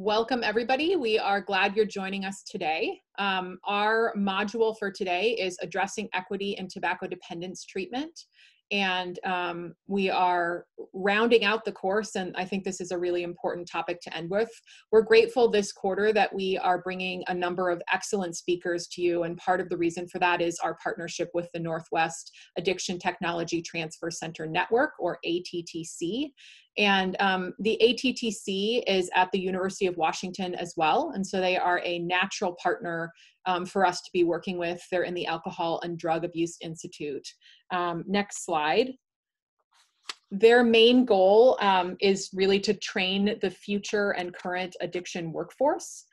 Welcome, everybody. We are glad you're joining us today. Um, our module for today is addressing equity in tobacco dependence treatment and um, we are rounding out the course and i think this is a really important topic to end with we're grateful this quarter that we are bringing a number of excellent speakers to you and part of the reason for that is our partnership with the northwest addiction technology transfer center network or attc and um, the ATTC is at the University of Washington as well. And so they are a natural partner um, for us to be working with. They're in the Alcohol and Drug Abuse Institute. Um, next slide. Their main goal um, is really to train the future and current addiction workforce.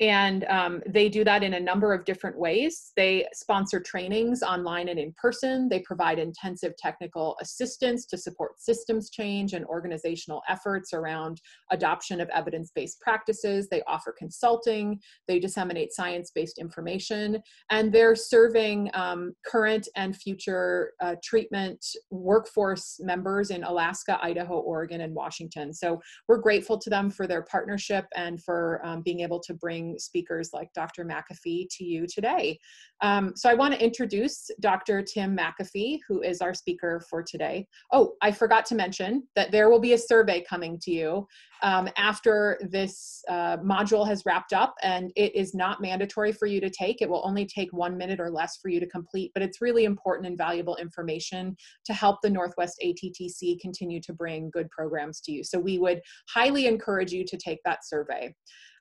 And um, they do that in a number of different ways. They sponsor trainings online and in person. They provide intensive technical assistance to support systems change and organizational efforts around adoption of evidence based practices. They offer consulting. They disseminate science based information. And they're serving um, current and future uh, treatment workforce members in Alaska, Idaho, Oregon, and Washington. So we're grateful to them for their partnership and for um, being able to bring speakers like Dr. McAfee to you today. Um, so I want to introduce Dr. Tim McAfee, who is our speaker for today. Oh, I forgot to mention that there will be a survey coming to you um, after this uh, module has wrapped up, and it is not mandatory for you to take. It will only take one minute or less for you to complete, but it's really important and valuable information to help the Northwest ATTC continue to bring good programs to you. So we would highly encourage you to take that survey.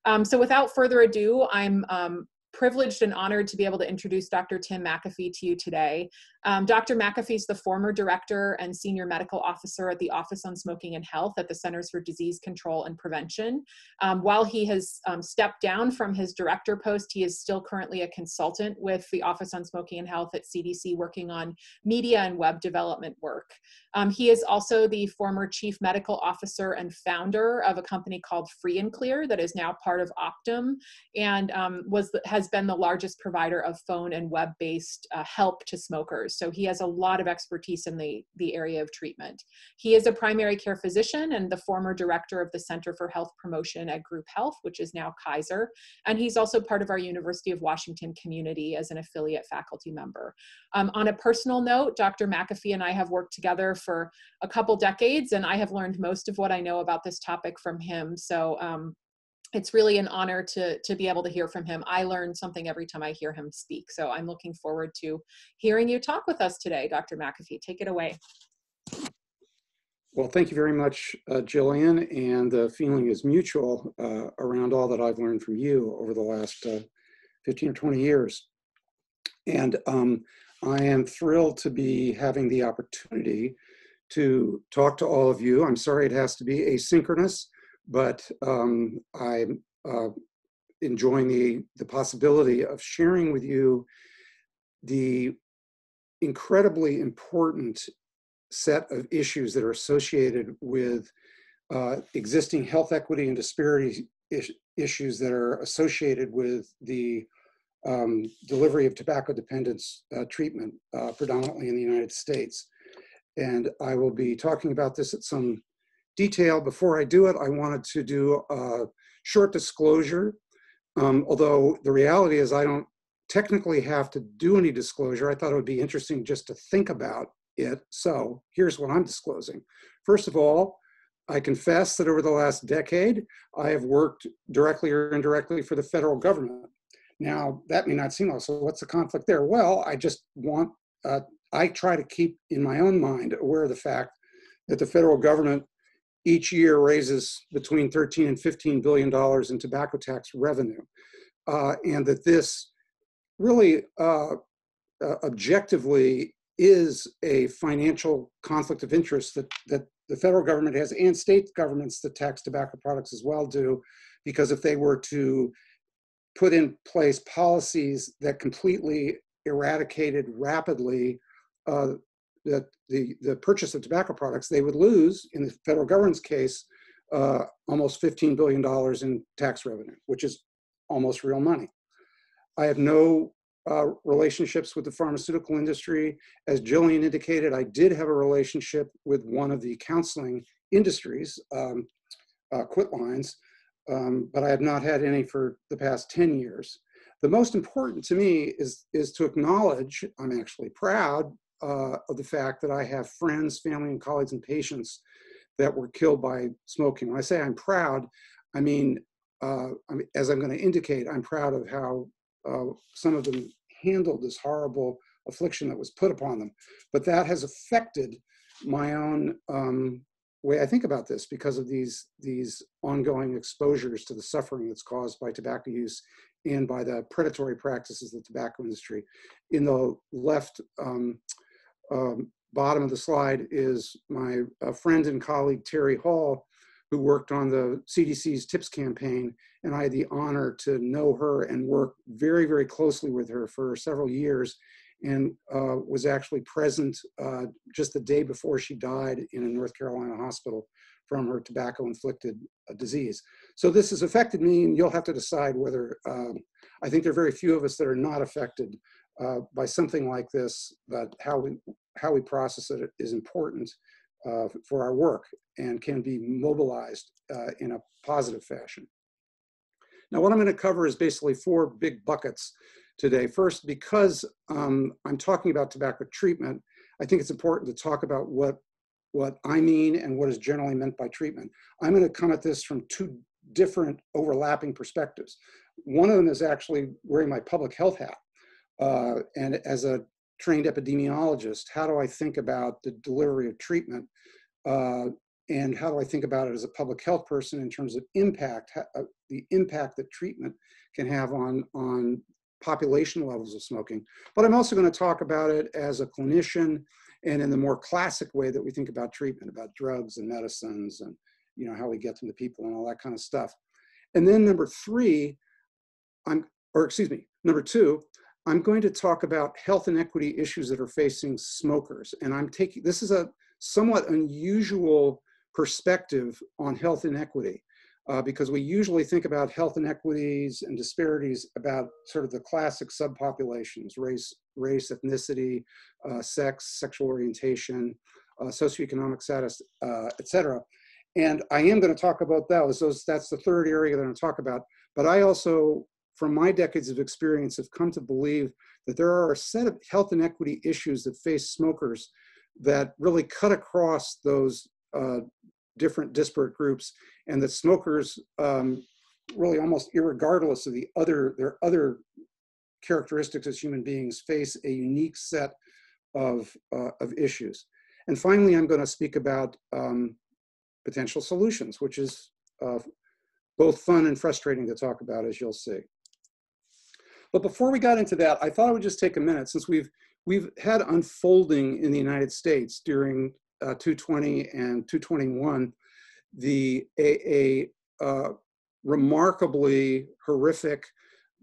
Um, so without further ado, I'm um, privileged and honored to be able to introduce Dr. Tim McAfee to you today. Um, Dr. McAfee is the former director and senior medical officer at the Office on Smoking and Health at the Centers for Disease Control and Prevention. Um, while he has um, stepped down from his director post, he is still currently a consultant with the Office on Smoking and Health at CDC working on media and web development work. Um, he is also the former chief medical officer and founder of a company called Free and Clear that is now part of Optum and um, was has been the largest provider of phone and web-based uh, help to smokers so he has a lot of expertise in the, the area of treatment. He is a primary care physician and the former director of the Center for Health Promotion at Group Health, which is now Kaiser. And he's also part of our University of Washington community as an affiliate faculty member. Um, on a personal note, Dr. McAfee and I have worked together for a couple decades, and I have learned most of what I know about this topic from him. So um, it's really an honor to to be able to hear from him. I learn something every time I hear him speak. So I'm looking forward to hearing you talk with us today, Dr. McAfee. Take it away. Well, thank you very much, uh, Jillian. And the feeling is mutual uh, around all that I've learned from you over the last uh, 15 or 20 years. And um, I am thrilled to be having the opportunity to talk to all of you. I'm sorry it has to be asynchronous but um, I'm uh, enjoying the, the possibility of sharing with you the incredibly important set of issues that are associated with uh, existing health equity and disparity is issues that are associated with the um, delivery of tobacco dependence uh, treatment, uh, predominantly in the United States. And I will be talking about this at some detail. Before I do it, I wanted to do a short disclosure. Um, although the reality is I don't technically have to do any disclosure. I thought it would be interesting just to think about it. So here's what I'm disclosing. First of all, I confess that over the last decade, I have worked directly or indirectly for the federal government. Now, that may not seem like, so what's the conflict there? Well, I just want, uh, I try to keep in my own mind aware of the fact that the federal government each year raises between 13 and 15 billion dollars in tobacco tax revenue, uh, and that this really uh, uh, objectively is a financial conflict of interest that that the federal government has and state governments that tax tobacco products as well do, because if they were to put in place policies that completely eradicated rapidly uh, that the, the purchase of tobacco products, they would lose, in the federal government's case, uh, almost $15 billion in tax revenue, which is almost real money. I have no uh, relationships with the pharmaceutical industry. As Jillian indicated, I did have a relationship with one of the counseling industries, um, uh, Quit Lines, um, but I have not had any for the past 10 years. The most important to me is, is to acknowledge, I'm actually proud uh, of the fact that I have friends, family, and colleagues and patients that were killed by smoking. When I say I'm proud, I mean, uh, I mean as I'm going to indicate, I'm proud of how uh, some of them handled this horrible affliction that was put upon them. But that has affected my own um, way I think about this because of these these ongoing exposures to the suffering that's caused by tobacco use and by the predatory practices of the tobacco industry. In the left um, um, bottom of the slide is my uh, friend and colleague Terrie Hall, who worked on the CDC's TIPS campaign, and I had the honor to know her and work very, very closely with her for several years and uh, was actually present uh, just the day before she died in a North Carolina hospital from her tobacco inflicted uh, disease. So this has affected me, and you'll have to decide whether um, I think there are very few of us that are not affected uh, by something like this, but how we, how we process it is important uh, for our work and can be mobilized uh, in a positive fashion. Now, what I'm going to cover is basically four big buckets today. First, because um, I'm talking about tobacco treatment, I think it's important to talk about what, what I mean and what is generally meant by treatment. I'm going to come at this from two different overlapping perspectives. One of them is actually wearing my public health hat. Uh, and as a trained epidemiologist, how do I think about the delivery of treatment? Uh, and how do I think about it as a public health person in terms of impact, uh, the impact that treatment can have on, on population levels of smoking. But I'm also going to talk about it as a clinician and in the more classic way that we think about treatment, about drugs and medicines and you know how we get them to people and all that kind of stuff. And then number three, I'm or excuse me, number two, I'm going to talk about health inequity issues that are facing smokers. And I'm taking this is a somewhat unusual perspective on health inequity uh, because we usually think about health inequities and disparities about sort of the classic subpopulations, race, race ethnicity, uh, sex, sexual orientation, uh, socioeconomic status, uh, et cetera. And I am going to talk about those. those. That's the third area that I'm going to talk about. But I also, from my decades of experience, have come to believe that there are a set of health inequity issues that face smokers that really cut across those uh, different disparate groups, and that smokers, um, really almost regardless of the other their other characteristics as human beings, face a unique set of uh, of issues. And finally, I'm going to speak about um, potential solutions, which is uh, both fun and frustrating to talk about, as you'll see. But before we got into that, I thought I would just take a minute since we've we've had unfolding in the United States during uh, 220 and 221, the a, a uh, remarkably horrific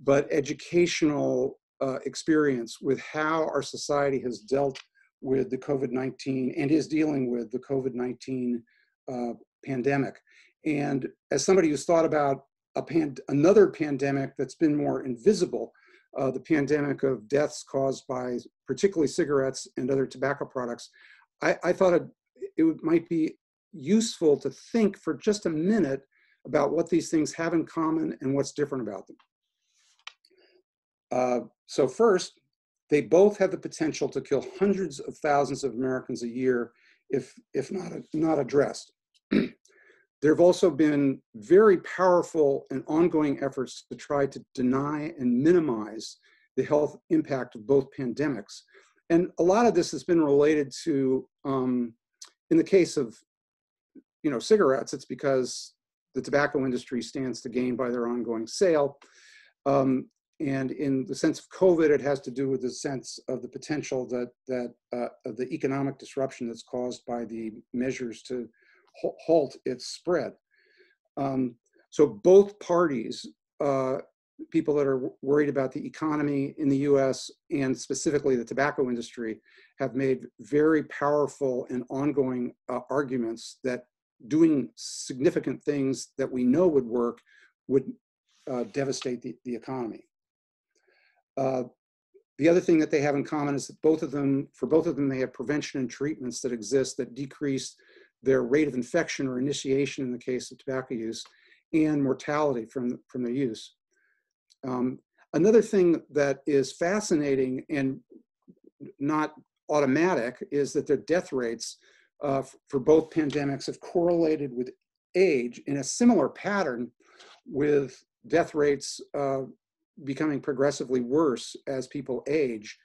but educational uh, experience with how our society has dealt with the COVID-19 and is dealing with the COVID-19 uh, pandemic. And as somebody who's thought about a pand another pandemic that's been more invisible, uh, the pandemic of deaths caused by particularly cigarettes and other tobacco products, I, I thought it, it might be useful to think for just a minute about what these things have in common and what's different about them. Uh, so first, they both have the potential to kill hundreds of thousands of Americans a year if, if not, not addressed. There have also been very powerful and ongoing efforts to try to deny and minimize the health impact of both pandemics. And a lot of this has been related to, um, in the case of, you know, cigarettes, it's because the tobacco industry stands to gain by their ongoing sale. Um, and in the sense of COVID, it has to do with the sense of the potential that that uh, the economic disruption that's caused by the measures to halt its spread. Um, so both parties uh, people that are worried about the economy in the US and specifically the tobacco industry have made very powerful and ongoing uh, arguments that doing significant things that we know would work would uh, devastate the, the economy. Uh, the other thing that they have in common is that both of them, for both of them, they have prevention and treatments that exist that decrease their rate of infection or initiation in the case of tobacco use and mortality from, from the use. Um, another thing that is fascinating and not automatic is that their death rates uh, for both pandemics have correlated with age in a similar pattern with death rates uh, becoming progressively worse as people age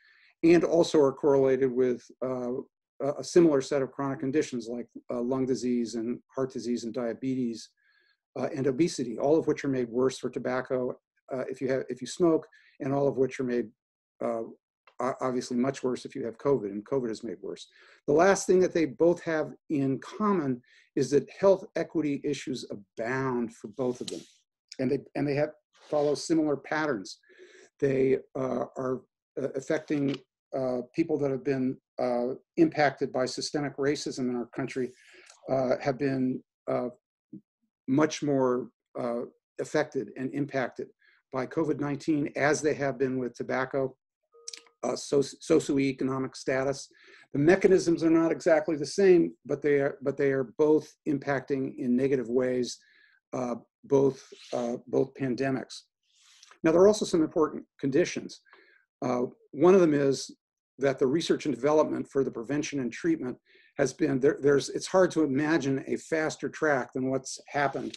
and also are correlated with uh, a similar set of chronic conditions like uh, lung disease and heart disease and diabetes uh, and obesity, all of which are made worse for tobacco uh, if you have if you smoke, and all of which are made uh, obviously much worse if you have COVID, and COVID is made worse. The last thing that they both have in common is that health equity issues abound for both of them, and they and they have follow similar patterns. They uh, are uh, affecting uh, people that have been uh, impacted by systemic racism in our country uh, have been uh, much more affected and impacted by COVID-19 as they have been with tobacco, soci socioeconomic status. The mechanisms are not exactly the same, but they are, but they are both impacting in negative ways uh, both, uh, both pandemics. Now, there are also some important conditions. Uh, one of them is that the research and development for the prevention and treatment has been there, there's it's hard to imagine a faster track than what's happened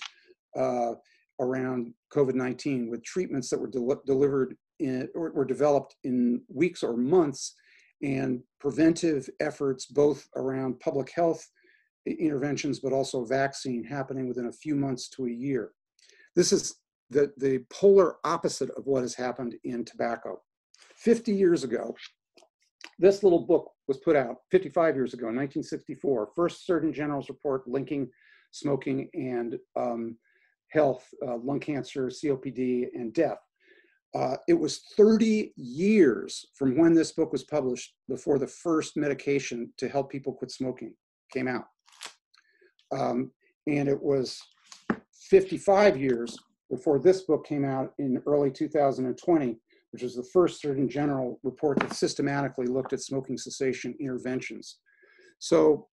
uh, around COVID-19 with treatments that were del delivered in or were developed in weeks or months and preventive efforts both around public health interventions but also vaccine happening within a few months to a year. This is the, the polar opposite of what has happened in tobacco. 50 years ago, this little book was put out 55 years ago, 1964, first Surgeon General's report linking smoking and um, health, uh, lung cancer, COPD, and death. Uh, it was 30 years from when this book was published before the first medication to help people quit smoking came out. Um, and it was 55 years before this book came out in early 2020 which was the first Surgeon General report that systematically looked at smoking cessation interventions. So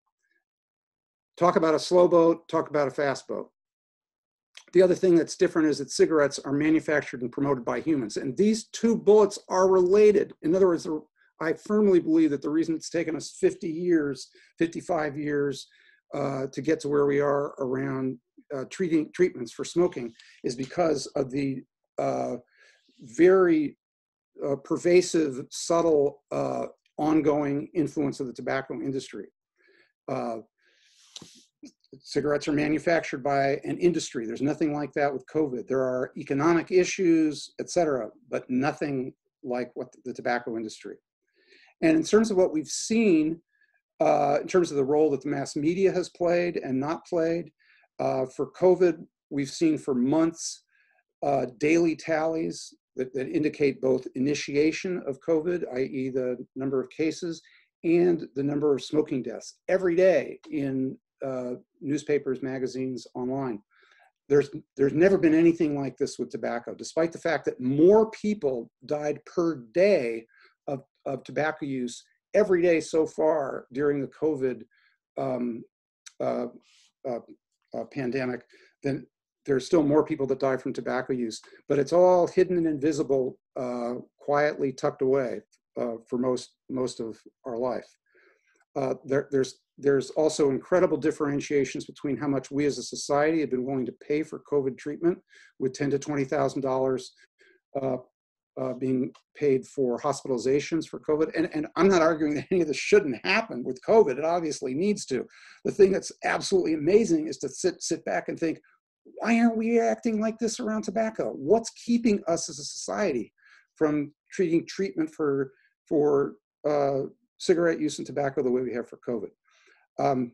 talk about a slow boat, talk about a fast boat. The other thing that's different is that cigarettes are manufactured and promoted by humans. And these two bullets are related. In other words, I firmly believe that the reason it's taken us 50 years, 55 years uh, to get to where we are around uh, treating treatments for smoking is because of the uh, very uh, pervasive, subtle, uh, ongoing influence of the tobacco industry. Uh, cigarettes are manufactured by an industry. There's nothing like that with COVID. There are economic issues, et cetera, but nothing like what the tobacco industry. And in terms of what we've seen, uh, in terms of the role that the mass media has played and not played, uh, for COVID, we've seen for months uh, daily tallies that, that indicate both initiation of COVID, i.e. the number of cases, and the number of smoking deaths every day in uh, newspapers, magazines, online. There's, there's never been anything like this with tobacco, despite the fact that more people died per day of, of tobacco use every day so far during the COVID um, uh, uh, uh pandemic than, there's still more people that die from tobacco use, but it's all hidden and invisible, uh, quietly tucked away uh, for most, most of our life. Uh, there, there's, there's also incredible differentiations between how much we as a society have been willing to pay for COVID treatment with ten to $20,000 uh, uh, being paid for hospitalizations for COVID. And, and I'm not arguing that any of this shouldn't happen with COVID. It obviously needs to. The thing that's absolutely amazing is to sit, sit back and think, why aren't we acting like this around tobacco? What's keeping us as a society from treating treatment for, for uh, cigarette use and tobacco the way we have for COVID? Um,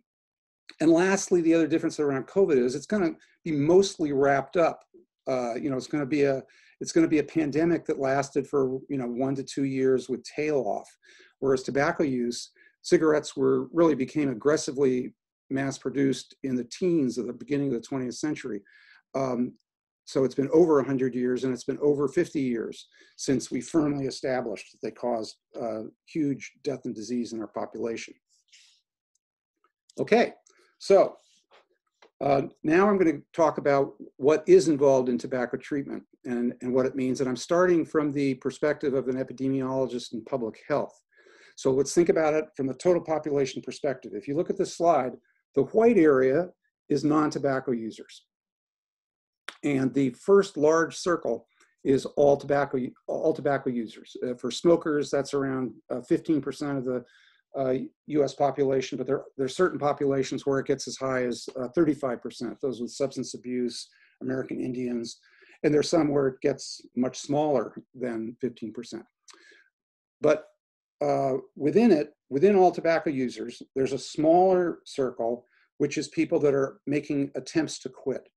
and lastly, the other difference around COVID is it's going to be mostly wrapped up. Uh, you know, it's going to be a it's going to be a pandemic that lasted for you know one to two years with tail off, whereas tobacco use, cigarettes were really became aggressively mass produced in the teens of the beginning of the 20th century. Um, so it's been over 100 years and it's been over 50 years since we firmly established that they cause uh, huge death and disease in our population. Okay, so Uh, now I'm going to talk about what is involved in tobacco treatment and, and what it means. And I'm starting from the perspective of an epidemiologist in public health. So let's think about it from the total population perspective. If you look at this slide, the white area is non-tobacco users. And the first large circle is all tobacco, all tobacco users. Uh, for smokers, that's around 15% uh, of the uh, US population, but there, there are certain populations where it gets as high as 35%, uh, those with substance abuse, American Indians, and there's some where it gets much smaller than 15%. But uh, within it, within all tobacco users, there's a smaller circle, which is people that are making attempts to quit.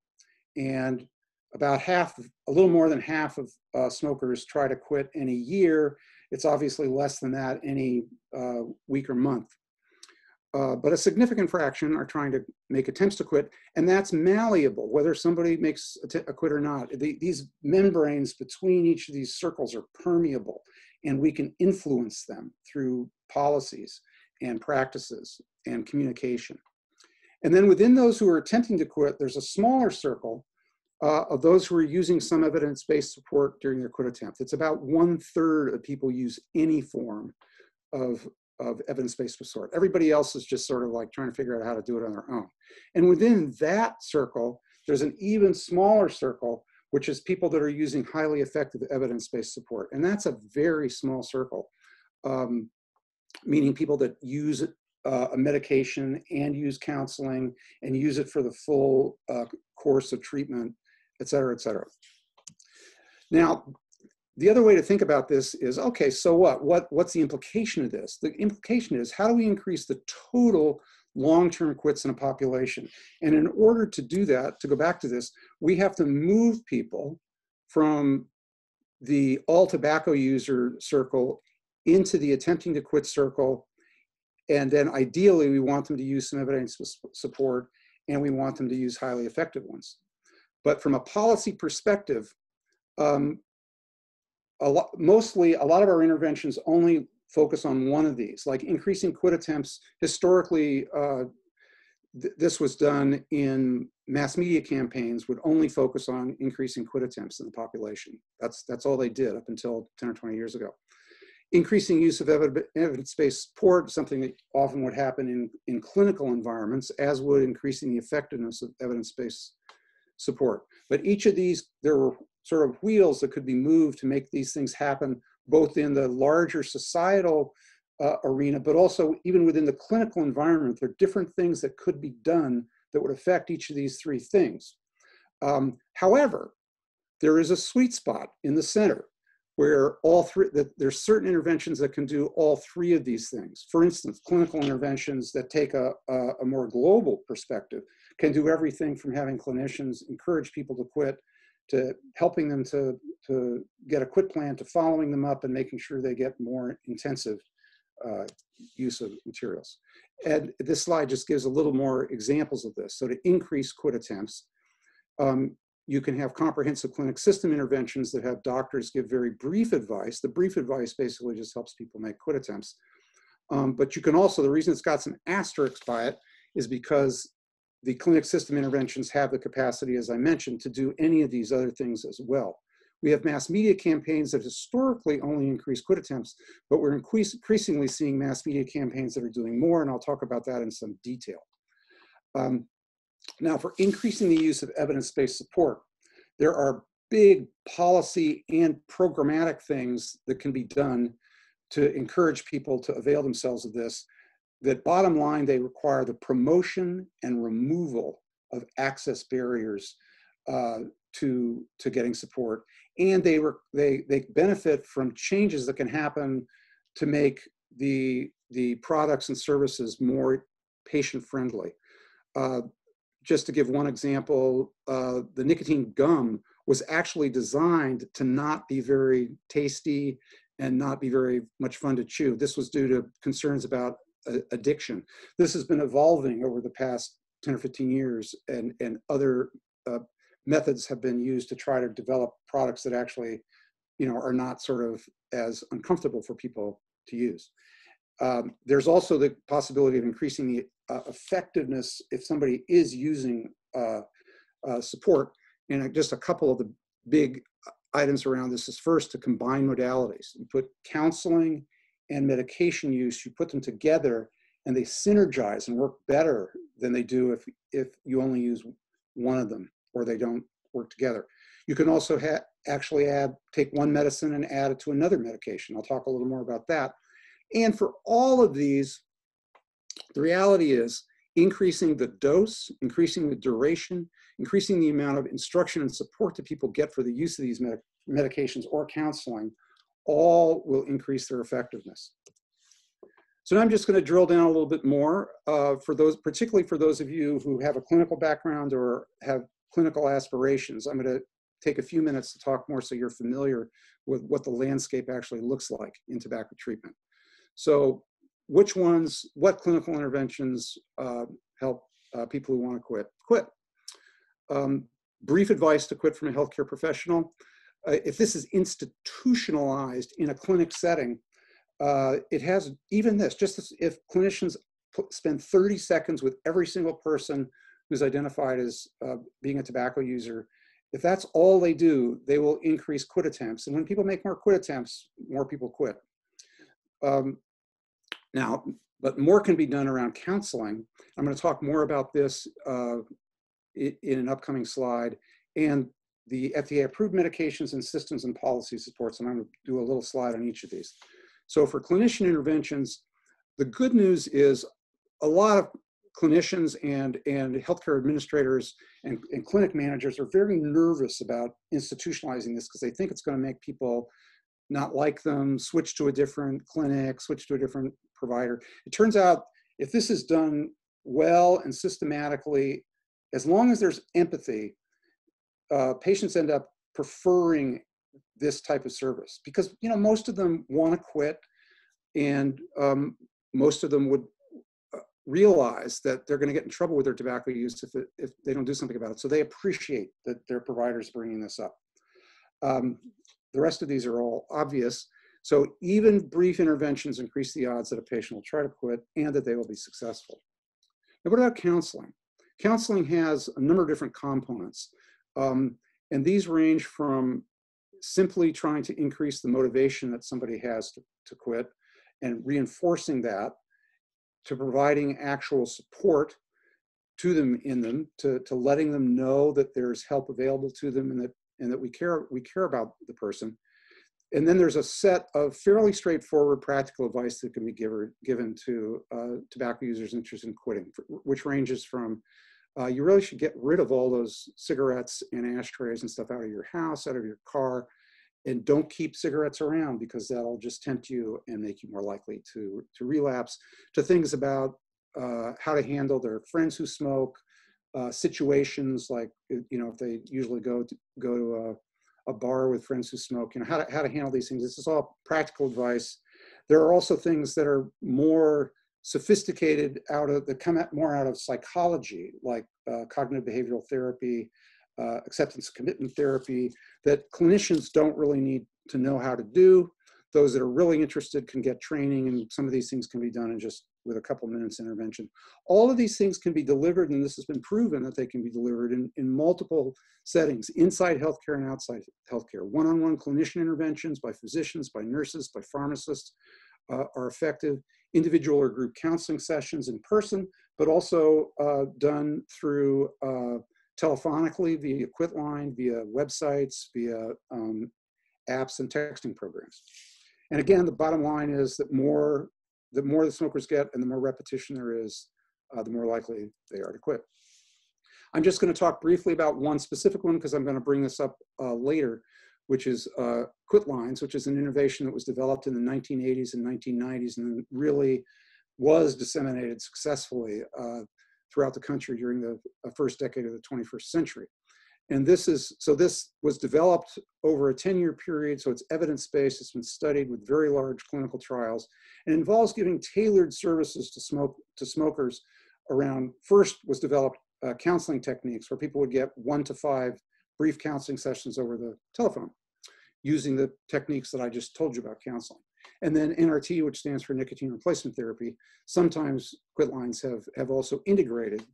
And about half, a little more than half of uh, smokers try to quit in a year. It's obviously less than that any uh, week or month. Uh, but a significant fraction are trying to make attempts to quit, and that's malleable, whether somebody makes a, a quit or not. The, these membranes between each of these circles are permeable, and we can influence them through policies and practices and communication. And then within those who are attempting to quit, there's a smaller circle uh, of those who are using some evidence-based support during their quit attempt. It's about one third of people use any form of, of evidence-based support. Everybody else is just sort of like trying to figure out how to do it on their own. And within that circle, there's an even smaller circle, which is people that are using highly effective evidence-based support. And that's a very small circle, um, meaning people that use uh, a medication and use counseling and use it for the full uh, course of treatment et cetera, et cetera. Now, the other way to think about this is, okay, so what? what? What's the implication of this? The implication is, how do we increase the total long-term quits in a population? And in order to do that, to go back to this, we have to move people from the all tobacco user circle into the attempting to quit circle. And then ideally, we want them to use some evidence support and we want them to use highly effective ones. But from a policy perspective, um, a lot, mostly a lot of our interventions only focus on one of these, like increasing quit attempts. Historically, uh, th this was done in mass media campaigns would only focus on increasing quit attempts in the population. That's, that's all they did up until 10 or 20 years ago. Increasing use of evidence-based support, something that often would happen in, in clinical environments, as would increasing the effectiveness of evidence-based support. But each of these, there were sort of wheels that could be moved to make these things happen, both in the larger societal uh, arena, but also even within the clinical environment, there are different things that could be done that would affect each of these three things. Um, however, there is a sweet spot in the center where all three, that there's certain interventions that can do all three of these things. For instance, clinical interventions that take a, a, a more global perspective can do everything from having clinicians encourage people to quit to helping them to, to get a quit plan to following them up and making sure they get more intensive uh, use of materials. And this slide just gives a little more examples of this. So to increase quit attempts, um, you can have comprehensive clinic system interventions that have doctors give very brief advice. The brief advice basically just helps people make quit attempts. Um, but you can also, the reason it's got some asterisks by it is because the clinic system interventions have the capacity, as I mentioned, to do any of these other things as well. We have mass media campaigns that historically only increase quit attempts, but we're increasingly seeing mass media campaigns that are doing more, and I'll talk about that in some detail. Um, now, for increasing the use of evidence-based support, there are big policy and programmatic things that can be done to encourage people to avail themselves of this that bottom line, they require the promotion and removal of access barriers uh, to, to getting support. And they, they, they benefit from changes that can happen to make the, the products and services more patient friendly. Uh, just to give one example, uh, the nicotine gum was actually designed to not be very tasty and not be very much fun to chew. This was due to concerns about addiction. This has been evolving over the past 10 or 15 years and, and other uh, methods have been used to try to develop products that actually, you know, are not sort of as uncomfortable for people to use. Um, there's also the possibility of increasing the uh, effectiveness if somebody is using uh, uh, support. And just a couple of the big items around this is first to combine modalities. You put counseling and medication use, you put them together and they synergize and work better than they do if, if you only use one of them or they don't work together. You can also actually add, take one medicine and add it to another medication. I'll talk a little more about that. And for all of these, the reality is increasing the dose, increasing the duration, increasing the amount of instruction and support that people get for the use of these med medications or counseling, all will increase their effectiveness. So now I'm just going to drill down a little bit more uh, for those, particularly for those of you who have a clinical background or have clinical aspirations. I'm going to take a few minutes to talk more so you're familiar with what the landscape actually looks like in tobacco treatment. So which ones, what clinical interventions uh, help uh, people who want to quit, quit. Um, brief advice to quit from a healthcare professional. Uh, if this is institutionalized in a clinic setting, uh, it has even this, just as if clinicians spend 30 seconds with every single person who's identified as uh, being a tobacco user, if that's all they do, they will increase quit attempts. And when people make more quit attempts, more people quit. Um, now, but more can be done around counseling. I'm going to talk more about this uh, in an upcoming slide. And the FDA approved medications and systems and policy supports. And I'm going to do a little slide on each of these. So for clinician interventions, the good news is a lot of clinicians and, and healthcare administrators and, and clinic managers are very nervous about institutionalizing this because they think it's going to make people not like them, switch to a different clinic, switch to a different provider. It turns out if this is done well and systematically, as long as there's empathy, uh, patients end up preferring this type of service because you know most of them want to quit and um, most of them would uh, realize that they're going to get in trouble with their tobacco use if, it, if they don't do something about it. So they appreciate that their providers bringing this up. Um, the rest of these are all obvious. So even brief interventions increase the odds that a patient will try to quit and that they will be successful. Now what about counseling? Counseling has a number of different components um, and these range from simply trying to increase the motivation that somebody has to, to quit and reinforcing that to providing actual support to them in them, to, to letting them know that there's help available to them and that, and that we, care, we care about the person. And then there's a set of fairly straightforward practical advice that can be giver, given to uh, tobacco users interested in quitting, which ranges from uh, you really should get rid of all those cigarettes and ashtrays and stuff out of your house, out of your car, and don't keep cigarettes around because that'll just tempt you and make you more likely to, to relapse, to things about uh, how to handle their friends who smoke, uh, situations like, you know, if they usually go to, go to a, a bar with friends who smoke, you know, how to, how to handle these things. This is all practical advice. There are also things that are more sophisticated out of that come out more out of psychology, like uh, cognitive behavioral therapy, uh, acceptance commitment therapy, that clinicians don't really need to know how to do. Those that are really interested can get training, and some of these things can be done in just with a couple minutes intervention. All of these things can be delivered, and this has been proven that they can be delivered in, in multiple settings, inside healthcare and outside healthcare. One-on-one -on -one clinician interventions by physicians, by nurses, by pharmacists uh, are effective individual or group counseling sessions in person, but also uh, done through uh, telephonically via Quitline, via websites, via um, apps and texting programs. And again, the bottom line is that more the more the smokers get and the more repetition there is, uh, the more likely they are to quit. I'm just going to talk briefly about one specific one because I'm going to bring this up uh, later which is uh, Quitlines, which is an innovation that was developed in the 1980s and 1990s and really was disseminated successfully uh, throughout the country during the uh, first decade of the 21st century. And this is, so this was developed over a 10 year period, so it's evidence based, it's been studied with very large clinical trials, and involves giving tailored services to, smoke, to smokers around, first was developed uh, counseling techniques where people would get one to five brief counseling sessions over the telephone using the techniques that I just told you about counseling. And then NRT, which stands for nicotine replacement therapy, sometimes quit lines have, have also integrated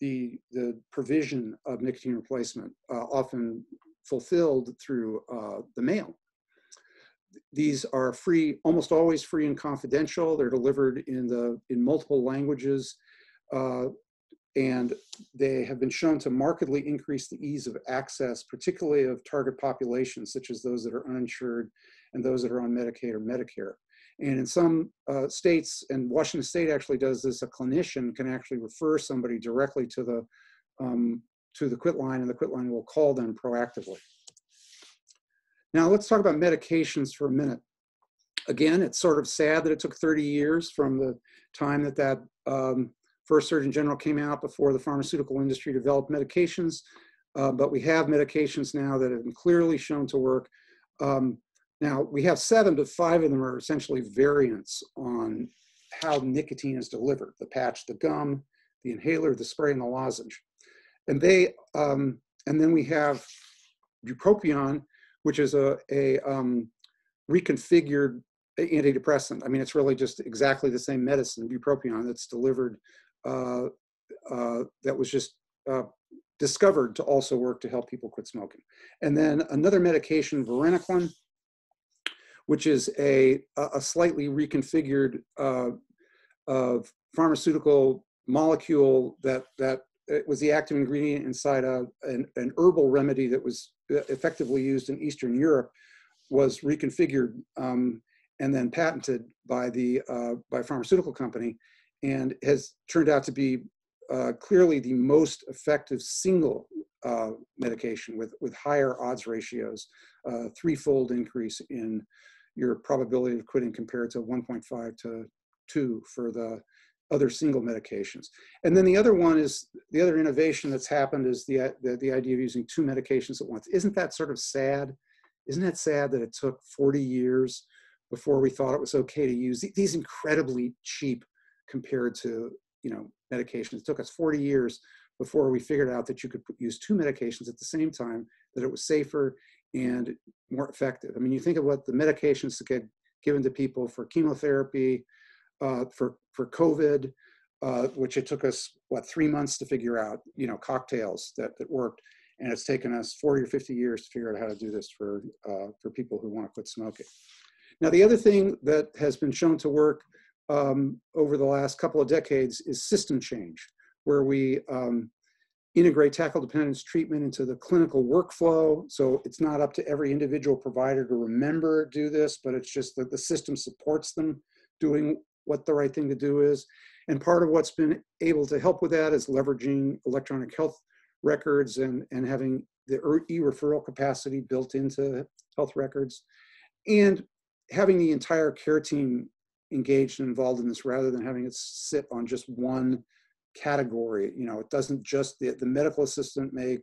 the, the provision of nicotine replacement, uh, often fulfilled through uh, the mail. These are free, almost always free and confidential. They're delivered in the in multiple languages, uh, and they have been shown to markedly increase the ease of access, particularly of target populations such as those that are uninsured and those that are on Medicaid or Medicare. And in some uh, states, and Washington State actually does this, a clinician can actually refer somebody directly to the um, to the quit line, and the quit line will call them proactively. Now let's talk about medications for a minute. Again, it's sort of sad that it took 30 years from the time that that um, first Surgeon General came out before the pharmaceutical industry developed medications, uh, but we have medications now that have been clearly shown to work. Um, now we have seven, but five of them are essentially variants on how nicotine is delivered, the patch, the gum, the inhaler, the spray, and the lozenge. And they, um, and then we have bupropion, which is a, a um, reconfigured antidepressant. I mean, it's really just exactly the same medicine, bupropion, that's delivered, uh, uh, that was just uh, discovered to also work to help people quit smoking. And then another medication, varenicline, which is a, a slightly reconfigured uh, pharmaceutical molecule that, that it was the active ingredient inside a, an, an, herbal remedy that was effectively used in Eastern Europe was reconfigured um, and then patented by the uh, by pharmaceutical company and has turned out to be uh, clearly the most effective single uh, medication with, with higher odds ratios, uh, threefold increase in your probability of quitting compared to 1.5 to 2 for the other single medications. And then the other one is, the other innovation that's happened is the, the, the idea of using two medications at once. Isn't that sort of sad? Isn't that sad that it took 40 years before we thought it was okay to use these incredibly cheap compared to, you know, medications. It took us 40 years before we figured out that you could use two medications at the same time, that it was safer and more effective. I mean, you think of what the medications that get given to people for chemotherapy, uh, for for COVID, uh, which it took us what three months to figure out, you know, cocktails that that worked, and it's taken us 40 or 50 years to figure out how to do this for uh, for people who want to quit smoking. Now, the other thing that has been shown to work um, over the last couple of decades is system change, where we um, integrate tackle dependence treatment into the clinical workflow. So it's not up to every individual provider to remember do this, but it's just that the system supports them doing what the right thing to do is. And part of what's been able to help with that is leveraging electronic health records and, and having the e-referral capacity built into health records and having the entire care team engaged and involved in this rather than having it sit on just one category. You know, it doesn't just, the, the medical assistant may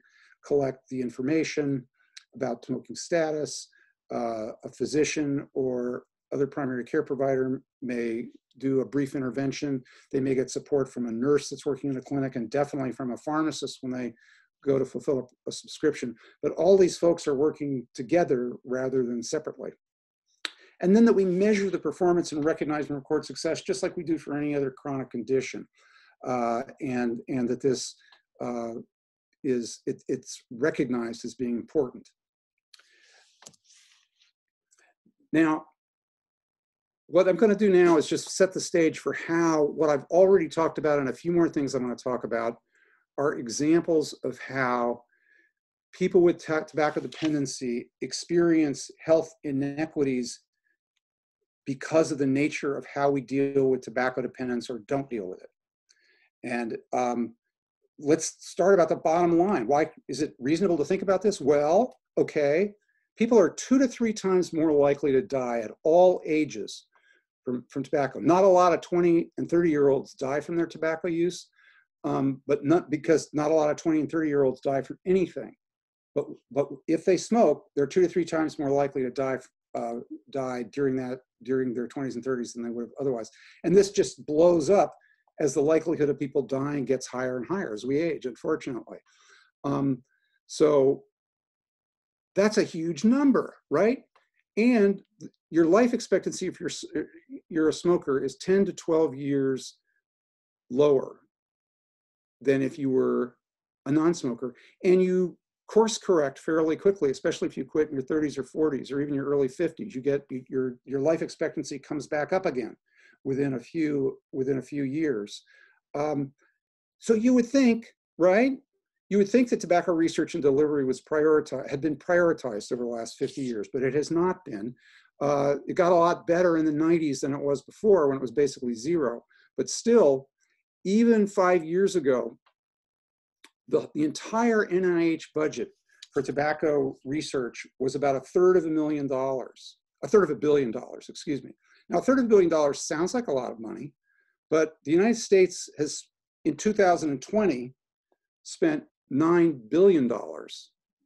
collect the information about smoking status, uh, a physician or other primary care provider may do a brief intervention. They may get support from a nurse that's working in the clinic and definitely from a pharmacist when they go to fulfill a, a subscription. But all these folks are working together rather than separately. And then that we measure the performance and recognize and record success just like we do for any other chronic condition uh, and, and that this uh, is, it, it's recognized as being important. Now, what I'm going to do now is just set the stage for how what I've already talked about and a few more things I'm going to talk about are examples of how people with tobacco dependency experience health inequities because of the nature of how we deal with tobacco dependence or don't deal with it. And um, let's start about the bottom line. Why is it reasonable to think about this? Well, okay, people are two to three times more likely to die at all ages from, from tobacco. Not a lot of 20 and 30 year olds die from their tobacco use, um, but not because not a lot of 20 and 30 year olds die from anything. But, but if they smoke, they're two to three times more likely to die, uh, die during that during their 20s and 30s than they would have otherwise. And this just blows up as the likelihood of people dying gets higher and higher as we age, unfortunately. Um, so that's a huge number, right? And your life expectancy if you're, you're a smoker is 10 to 12 years lower than if you were a non-smoker. And you course correct fairly quickly, especially if you quit in your 30s or 40s or even your early 50s. You get your your life expectancy comes back up again within a few within a few years. Um, so you would think, right? You would think that tobacco research and delivery was prioritized had been prioritized over the last 50 years, but it has not been. Uh, it got a lot better in the 90s than it was before when it was basically zero. But still, even five years ago, the, the entire NIH budget for tobacco research was about a third of a million dollars, a third of a billion dollars, excuse me. Now, a third of a billion dollars sounds like a lot of money, but the United States has, in 2020, spent $9 billion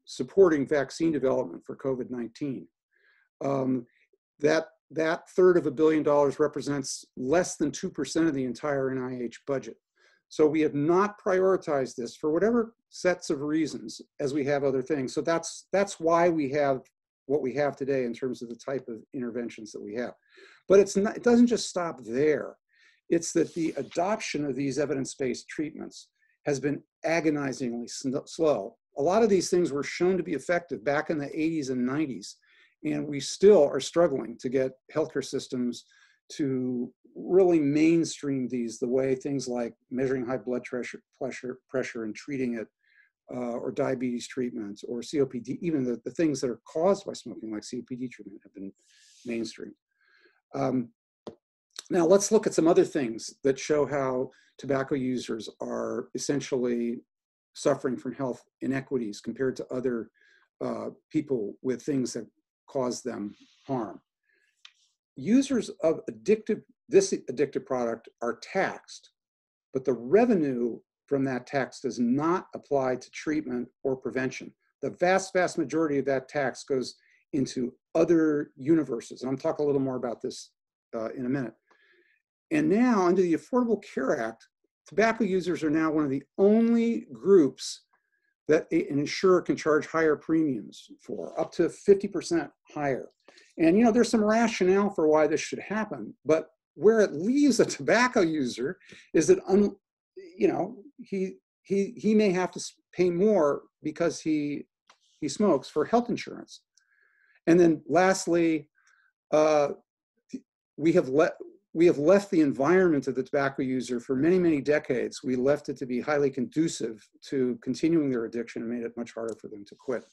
supporting vaccine development for COVID 19. Um, that, that third of a billion dollars represents less than 2% of the entire NIH budget. So we have not prioritized this for whatever sets of reasons as we have other things. So that's that's why we have what we have today in terms of the type of interventions that we have. But it's not, it doesn't just stop there. It's that the adoption of these evidence-based treatments has been agonizingly slow. A lot of these things were shown to be effective back in the 80s and 90s, and we still are struggling to get healthcare systems to really mainstream these the way things like measuring high blood pressure, pressure, pressure and treating it, uh, or diabetes treatments, or COPD, even the, the things that are caused by smoking, like COPD treatment, have been mainstream. Um, now let's look at some other things that show how tobacco users are essentially suffering from health inequities compared to other uh, people with things that cause them harm users of addictive, this addictive product are taxed, but the revenue from that tax does not apply to treatment or prevention. The vast, vast majority of that tax goes into other universes. And I'm talk a little more about this uh, in a minute. And now under the Affordable Care Act, tobacco users are now one of the only groups that an insurer can charge higher premiums for, up to 50% higher. And you know, there's some rationale for why this should happen, but where it leaves a tobacco user is that, un, you know, he he he may have to pay more because he he smokes for health insurance. And then lastly, uh, we have let we have left the environment of the tobacco user for many, many decades. We left it to be highly conducive to continuing their addiction and made it much harder for them to quit.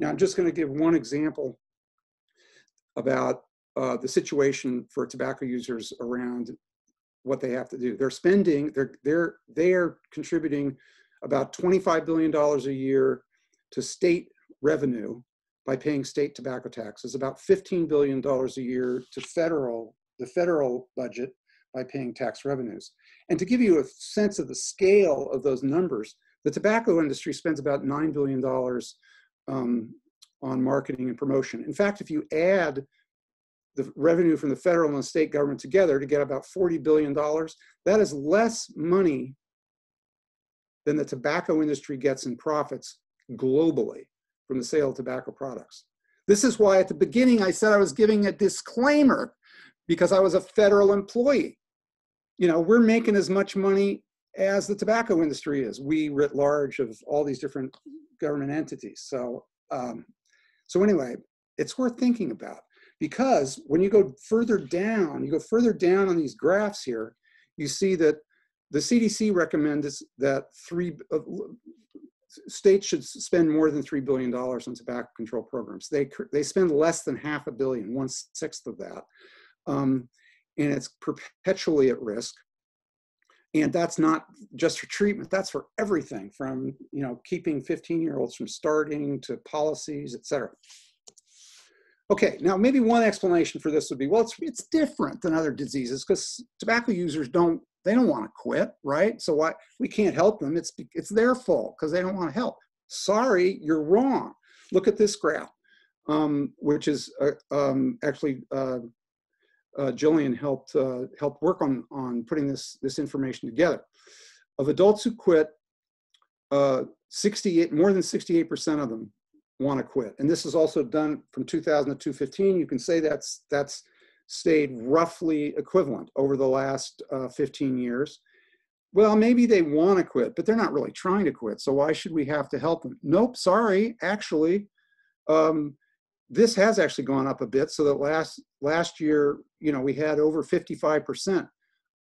Now, I'm just going to give one example about uh, the situation for tobacco users around what they have to do. They're spending, they're, they're, they're contributing about $25 billion a year to state revenue by paying state tobacco taxes, about $15 billion a year to federal, the federal budget by paying tax revenues. And to give you a sense of the scale of those numbers, the tobacco industry spends about $9 billion um, on marketing and promotion. In fact, if you add the revenue from the federal and state government together to get about $40 billion, that is less money than the tobacco industry gets in profits globally from the sale of tobacco products. This is why at the beginning I said I was giving a disclaimer because I was a federal employee. You know, we're making as much money as the tobacco industry is, we writ large of all these different government entities. So um, so anyway, it's worth thinking about because when you go further down, you go further down on these graphs here, you see that the CDC recommends that three uh, states should spend more than $3 billion on tobacco control programs. They, they spend less than half a billion, one sixth of that. Um, and it's perpetually at risk and that's not just for treatment that's for everything from you know keeping 15 year olds from starting to policies etc okay now maybe one explanation for this would be well it's, it's different than other diseases because tobacco users don't they don't want to quit right? So why we can't help them. It's it's their fault because they don't want to help. Sorry you're wrong. Look at this graph um, which is uh, um, actually uh, uh, Jillian helped uh, helped work on on putting this this information together. Of adults who quit, uh, 68 more than 68 percent of them want to quit, and this is also done from 2000 to 2015. You can say that's that's stayed roughly equivalent over the last uh, 15 years. well, maybe they want to quit, but they're not really trying to quit. So why should we have to help them? Nope, sorry. Actually, um, this has actually gone up a bit. So that last last year, you know, we had over 55%,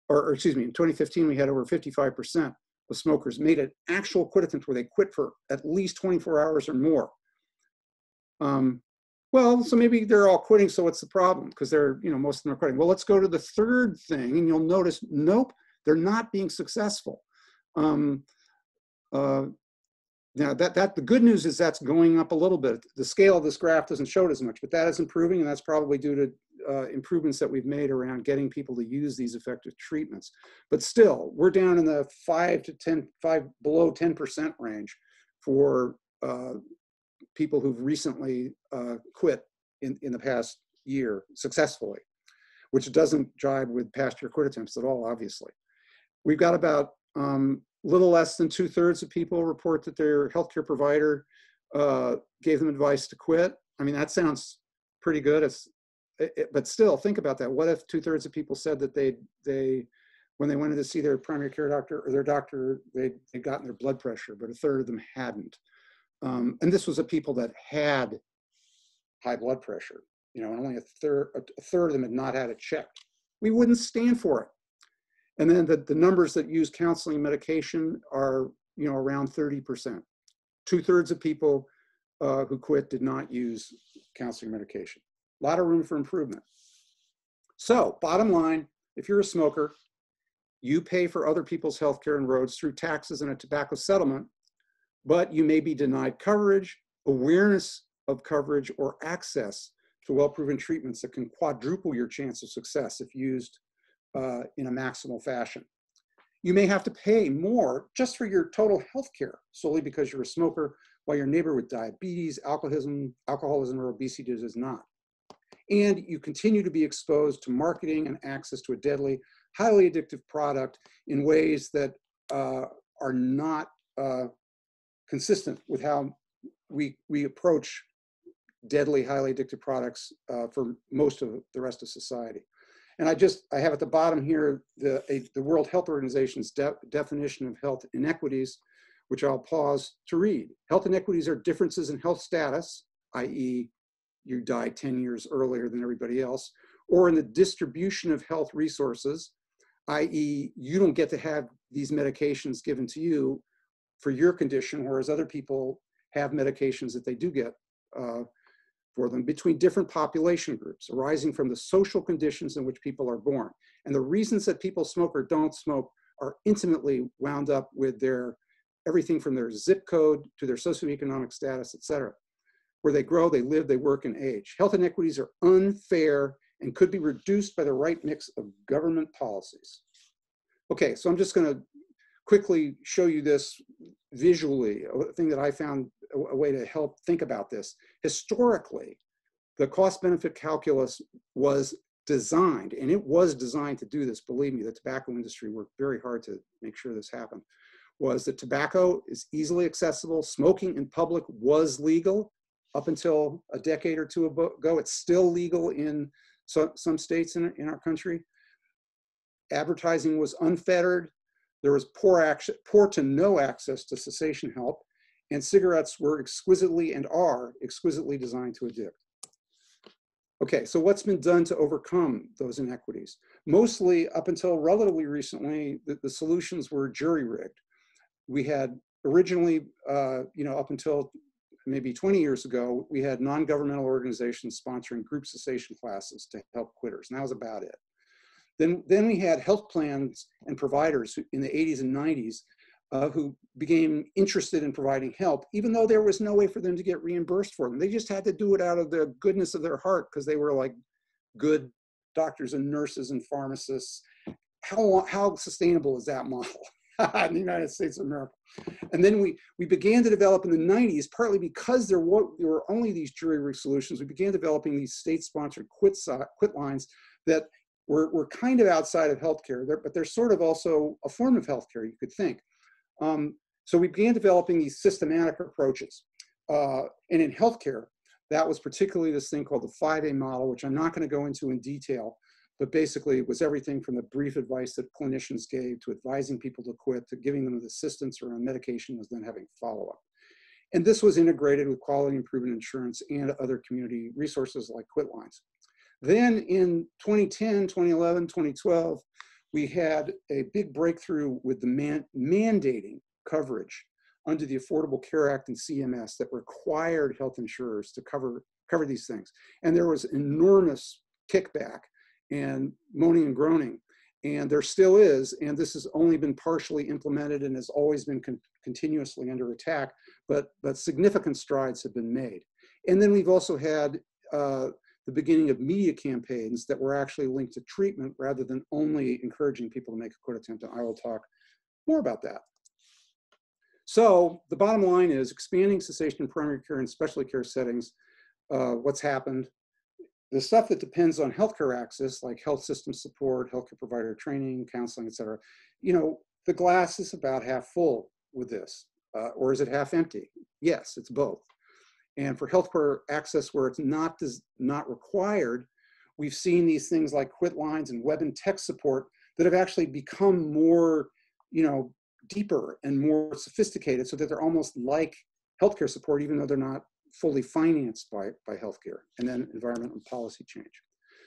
or, or excuse me, in 2015 we had over 55% of smokers made an actual quit attempt where they quit for at least 24 hours or more. Um, well, so maybe they're all quitting. So what's the problem? Because they're, you know, most of them are quitting. Well, let's go to the third thing, and you'll notice, nope, they're not being successful. Um, uh, now that, that the good news is that's going up a little bit. The scale of this graph doesn't show it as much, but that is improving and that's probably due to uh, improvements that we've made around getting people to use these effective treatments. But still, we're down in the five to 10, five below 10% range for uh, people who've recently uh, quit in, in the past year successfully, which doesn't jibe with past year quit attempts at all, obviously. We've got about um, little less than two thirds of people report that their healthcare provider uh, gave them advice to quit. I mean, that sounds pretty good. It's, it, but still, think about that. What if two thirds of people said that they they when they went to see their primary care doctor or their doctor, they they gotten their blood pressure, but a third of them hadn't. Um, and this was a people that had high blood pressure. You know, and only a third a third of them had not had it checked. We wouldn't stand for it. And then the, the numbers that use counseling medication are, you know, around 30%. Two thirds of people uh, who quit did not use counseling medication. A lot of room for improvement. So bottom line, if you're a smoker, you pay for other people's healthcare and roads through taxes and a tobacco settlement, but you may be denied coverage, awareness of coverage, or access to well-proven treatments that can quadruple your chance of success if used uh, in a maximal fashion. You may have to pay more just for your total health care solely because you're a smoker while your neighbor with diabetes, alcoholism, alcoholism or obesity does not. And you continue to be exposed to marketing and access to a deadly, highly addictive product in ways that uh, are not uh, consistent with how we, we approach deadly, highly addictive products uh, for most of the rest of society. And I just, I have at the bottom here the, a, the World Health Organization's de definition of health inequities, which I'll pause to read. Health inequities are differences in health status, i.e. you die 10 years earlier than everybody else, or in the distribution of health resources, i.e. you don't get to have these medications given to you for your condition, whereas other people have medications that they do get uh, for them between different population groups arising from the social conditions in which people are born. And the reasons that people smoke or don't smoke are intimately wound up with their everything from their zip code to their socioeconomic status, et cetera. Where they grow, they live, they work, and age. Health inequities are unfair and could be reduced by the right mix of government policies. Okay, so I'm just gonna quickly show you this visually, a thing that I found a way to help think about this. Historically, the cost benefit calculus was designed, and it was designed to do this, believe me, the tobacco industry worked very hard to make sure this happened, was that tobacco is easily accessible, smoking in public was legal up until a decade or two ago. It's still legal in so, some states in, in our country. Advertising was unfettered. There was poor, action, poor to no access to cessation help, and cigarettes were exquisitely and are exquisitely designed to addict. Okay, so what's been done to overcome those inequities? Mostly up until relatively recently, the, the solutions were jury rigged. We had originally, uh, you know, up until maybe 20 years ago, we had non-governmental organizations sponsoring group cessation classes to help quitters, and that was about it. Then, then we had health plans and providers in the 80s and 90s uh, who became interested in providing help, even though there was no way for them to get reimbursed for them. They just had to do it out of the goodness of their heart because they were like good doctors and nurses and pharmacists. How, how sustainable is that model in the United States of America? And then we, we began to develop in the 90s, partly because there were, there were only these jury rig solutions, we began developing these state-sponsored quit, quit lines that were, were kind of outside of healthcare, but they're sort of also a form of healthcare, you could think. Um, so we began developing these systematic approaches. Uh, and in healthcare, that was particularly this thing called the 5A model, which I'm not going to go into in detail, but basically it was everything from the brief advice that clinicians gave to advising people to quit to giving them assistance around medication was then having follow-up. And this was integrated with quality improvement insurance and other community resources like quit lines. Then in 2010, 2011, 2012, we had a big breakthrough with the man mandating coverage under the Affordable Care Act and CMS that required health insurers to cover, cover these things. And there was enormous kickback and moaning and groaning. And there still is, and this has only been partially implemented and has always been con continuously under attack, but, but significant strides have been made. And then we've also had uh, the beginning of media campaigns that were actually linked to treatment rather than only encouraging people to make a quit attempt. And I will talk more about that. So the bottom line is expanding cessation in primary care and specialty care settings, uh, what's happened. The stuff that depends on healthcare access, like health system support, healthcare provider training, counseling, et cetera, you know, the glass is about half full with this. Uh, or is it half empty? Yes, it's both. And for healthcare access where it's not, not required, we've seen these things like quit lines and web and text support that have actually become more, you know, deeper and more sophisticated so that they're almost like healthcare support, even though they're not fully financed by, by healthcare, and then environmental policy change.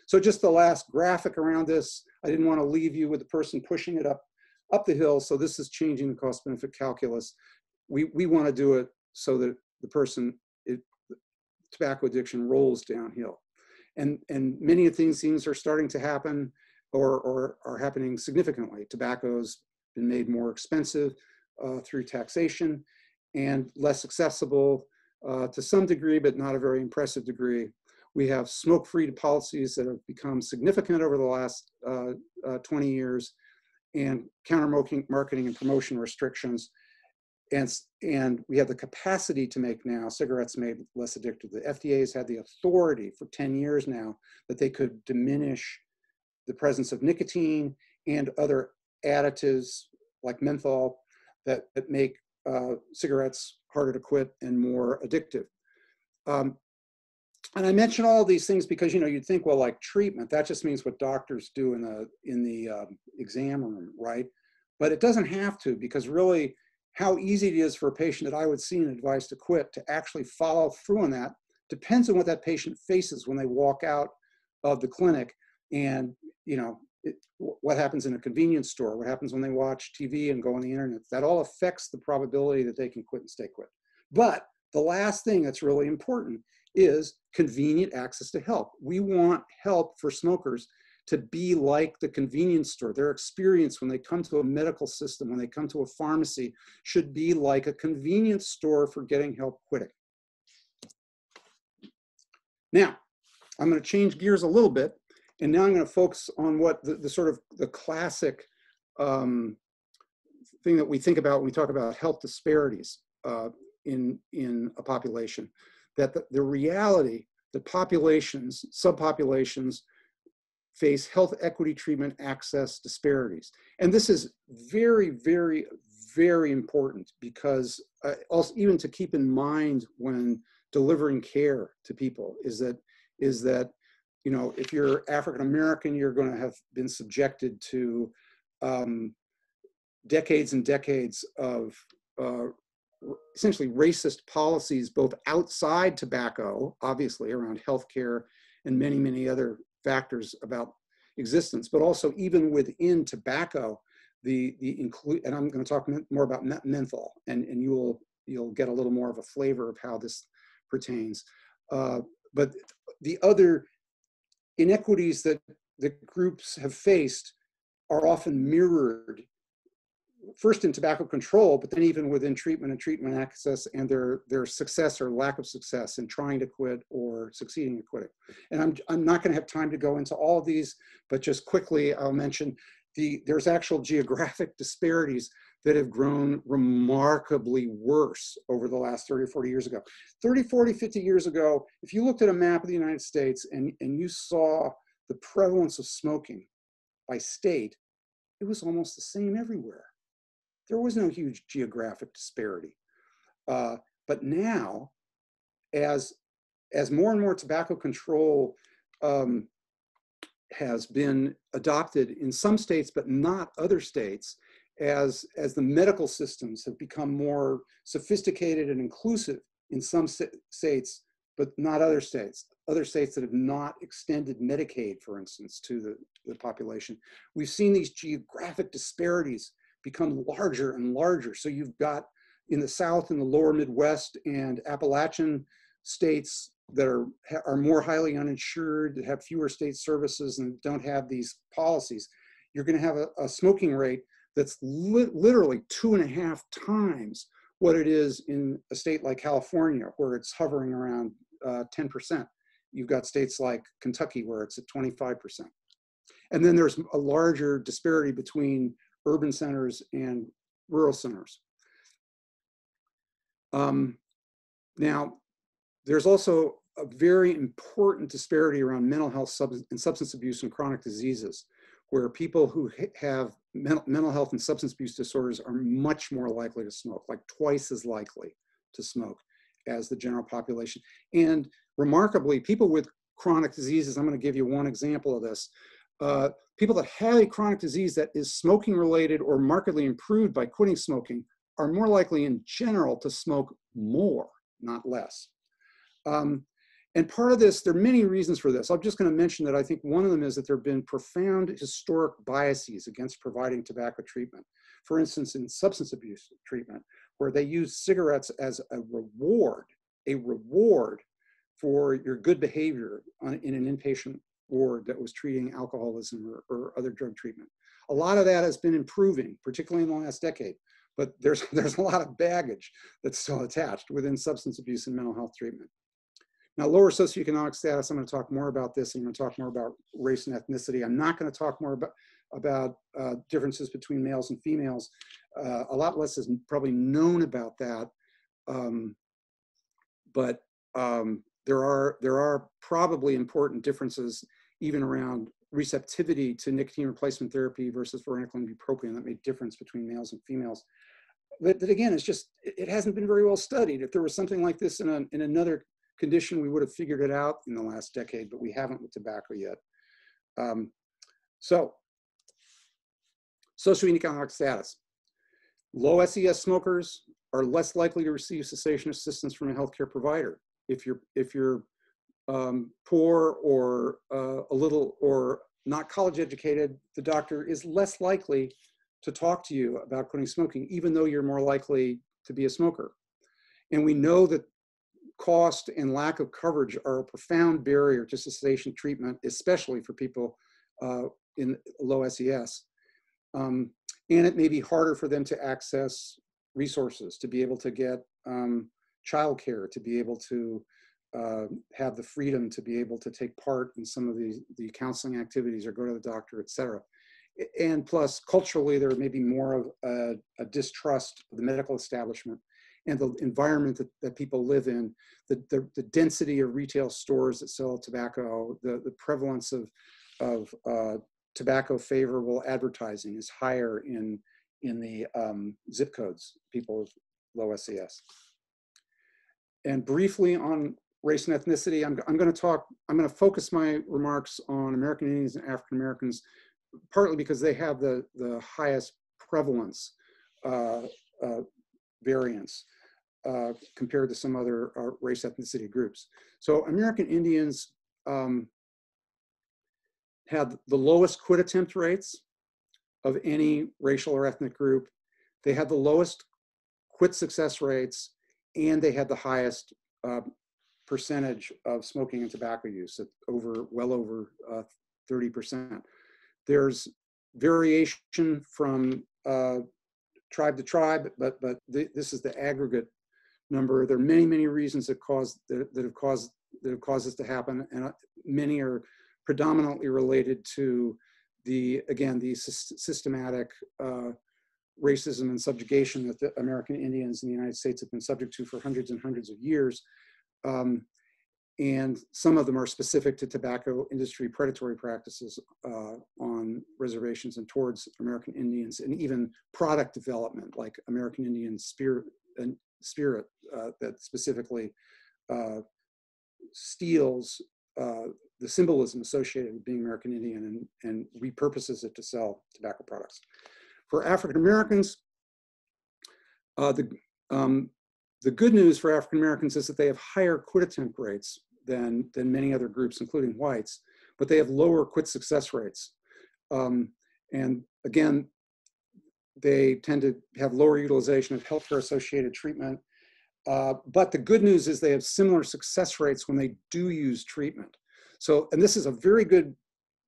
So just the last graphic around this, I didn't want to leave you with the person pushing it up, up the hill. So this is changing the cost benefit calculus. We, we want to do it so that the person, tobacco addiction rolls downhill. And, and many of these things are starting to happen or, or are happening significantly. Tobacco's been made more expensive uh, through taxation and less accessible uh, to some degree, but not a very impressive degree. We have smoke-free policies that have become significant over the last uh, uh 20 years and counter-marketing and promotion restrictions. And, and we have the capacity to make now cigarettes made less addictive. The FDA has had the authority for 10 years now that they could diminish the presence of nicotine and other additives like menthol that, that make uh, cigarettes harder to quit and more addictive. Um, and I mention all these things because you know you'd think, well, like treatment, that just means what doctors do in the in the um, exam room, right? But it doesn't have to because really, how easy it is for a patient that I would see and advise to quit to actually follow through on that depends on what that patient faces when they walk out of the clinic and you know it, what happens in a convenience store, what happens when they watch TV and go on the internet. That all affects the probability that they can quit and stay quit. But the last thing that's really important is convenient access to help. We want help for smokers to be like the convenience store. Their experience when they come to a medical system, when they come to a pharmacy, should be like a convenience store for getting help quitting. Now, I'm going to change gears a little bit and now I'm going to focus on what the, the sort of the classic um, thing that we think about when we talk about health disparities uh, in, in a population. That the, the reality that populations, subpopulations, face health equity treatment access disparities. And this is very, very, very important because uh, also even to keep in mind when delivering care to people is that is that you know, if you're African American, you're going to have been subjected to um, decades and decades of uh, essentially racist policies, both outside tobacco, obviously around healthcare and many, many other factors about existence, but also even within tobacco, the the include, and I'm going to talk more about menthol, and and you will you'll get a little more of a flavor of how this pertains. Uh, but the other inequities that the groups have faced are often mirrored first in tobacco control, but then even within treatment and treatment access and their, their success or lack of success in trying to quit or succeeding at quitting. And I'm, I'm not gonna have time to go into all of these, but just quickly I'll mention the, there's actual geographic disparities that have grown remarkably worse over the last 30 or 40 years ago. 30, 40, 50 years ago, if you looked at a map of the United States and, and you saw the prevalence of smoking by state, it was almost the same everywhere. There was no huge geographic disparity. Uh, but now, as, as more and more tobacco control um, has been adopted in some states, but not other states, as, as the medical systems have become more sophisticated and inclusive in some states, but not other states. Other states that have not extended Medicaid, for instance, to the, the population. We've seen these geographic disparities become larger and larger. So you've got in the South and the lower Midwest and Appalachian states that are, are more highly uninsured, that have fewer state services and don't have these policies, you're gonna have a, a smoking rate that's li literally two and a half times what it is in a state like California, where it's hovering around uh, 10%. You've got states like Kentucky, where it's at 25%. And then there's a larger disparity between urban centers and rural centers. Um, now, there's also a very important disparity around mental health sub and substance abuse and chronic diseases, where people who have mental, mental health and substance abuse disorders are much more likely to smoke, like twice as likely to smoke as the general population. And remarkably, people with chronic diseases, I'm going to give you one example of this. Uh, people that have a chronic disease that is smoking related or markedly improved by quitting smoking are more likely in general to smoke more, not less. Um, and part of this, there are many reasons for this. I'm just going to mention that I think one of them is that there have been profound historic biases against providing tobacco treatment. For instance, in substance abuse treatment, where they use cigarettes as a reward, a reward for your good behavior on, in an inpatient ward that was treating alcoholism or, or other drug treatment. A lot of that has been improving, particularly in the last decade, but there's, there's a lot of baggage that's still attached within substance abuse and mental health treatment. Now, lower socioeconomic status, I'm going to talk more about this. I'm going to talk more about race and ethnicity. I'm not going to talk more about, about uh, differences between males and females. Uh, a lot less is probably known about that. Um, but um, there, are, there are probably important differences even around receptivity to nicotine replacement therapy versus varenicline bupropion that made difference between males and females. But that again, it's just, it hasn't been very well studied. If there was something like this in, a, in another condition, we would have figured it out in the last decade, but we haven't with tobacco yet. Um, so, socioeconomic status. Low SES smokers are less likely to receive cessation assistance from a healthcare provider. If you're, if you're um, poor or uh, a little or not college educated, the doctor is less likely to talk to you about quitting smoking, even though you're more likely to be a smoker. And we know that cost and lack of coverage are a profound barrier to cessation treatment, especially for people uh, in low SES. Um, and it may be harder for them to access resources, to be able to get um, childcare, to be able to uh, have the freedom to be able to take part in some of the, the counseling activities or go to the doctor, et cetera. And plus, culturally, there may be more of a, a distrust of the medical establishment and the environment that, that people live in, the, the, the density of retail stores that sell tobacco, the, the prevalence of, of uh, tobacco favorable advertising is higher in, in the um, zip codes, people with low SES. And briefly on race and ethnicity, I'm, I'm going to talk, I'm going to focus my remarks on American Indians and African Americans, partly because they have the, the highest prevalence uh, uh, variance uh, compared to some other uh, race ethnicity groups. So American Indians um, had the lowest quit attempt rates of any racial or ethnic group. They had the lowest quit success rates, and they had the highest uh, percentage of smoking and tobacco use at over, well over 30%. Uh, There's variation from uh, tribe to tribe, but, but th this is the aggregate number. There are many, many reasons that cause that, that have caused that have caused this to happen, and uh, many are predominantly related to the again the systematic uh, racism and subjugation that the American Indians in the United States have been subject to for hundreds and hundreds of years. Um, and some of them are specific to tobacco industry predatory practices uh, on reservations and towards American Indians, and even product development like American Indian spirit and spirit uh, that specifically uh, steals uh, the symbolism associated with being American Indian and, and repurposes it to sell tobacco products. For African Americans, uh, the, um, the good news for African Americans is that they have higher quit attempt rates than, than many other groups, including whites, but they have lower quit success rates. Um, and again, they tend to have lower utilization of healthcare associated treatment. Uh, but the good news is they have similar success rates when they do use treatment. So, and this is a very good,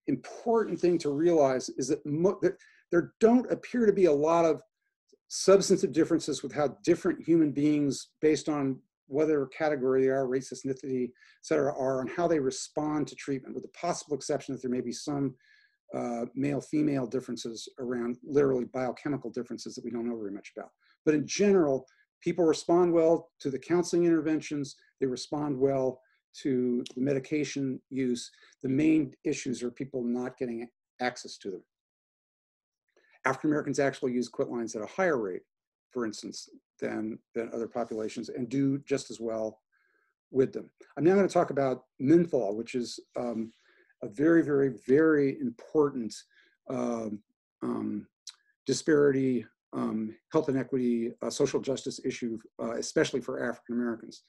important thing to realize is that, that there don't appear to be a lot of substantive differences with how different human beings, based on whether category they are, race, ethnicity, et cetera, are, and how they respond to treatment, with the possible exception that there may be some uh, male-female differences around literally biochemical differences that we don't know very much about. But in general, people respond well to the counseling interventions, they respond well to the medication use. The main issues are people not getting access to them. African Americans actually use quit lines at a higher rate, for instance, than, than other populations and do just as well with them. I'm now going to talk about menthol, which is um, a very, very, very important um, um, disparity, um, health inequity, uh, social justice issue, uh, especially for African Americans.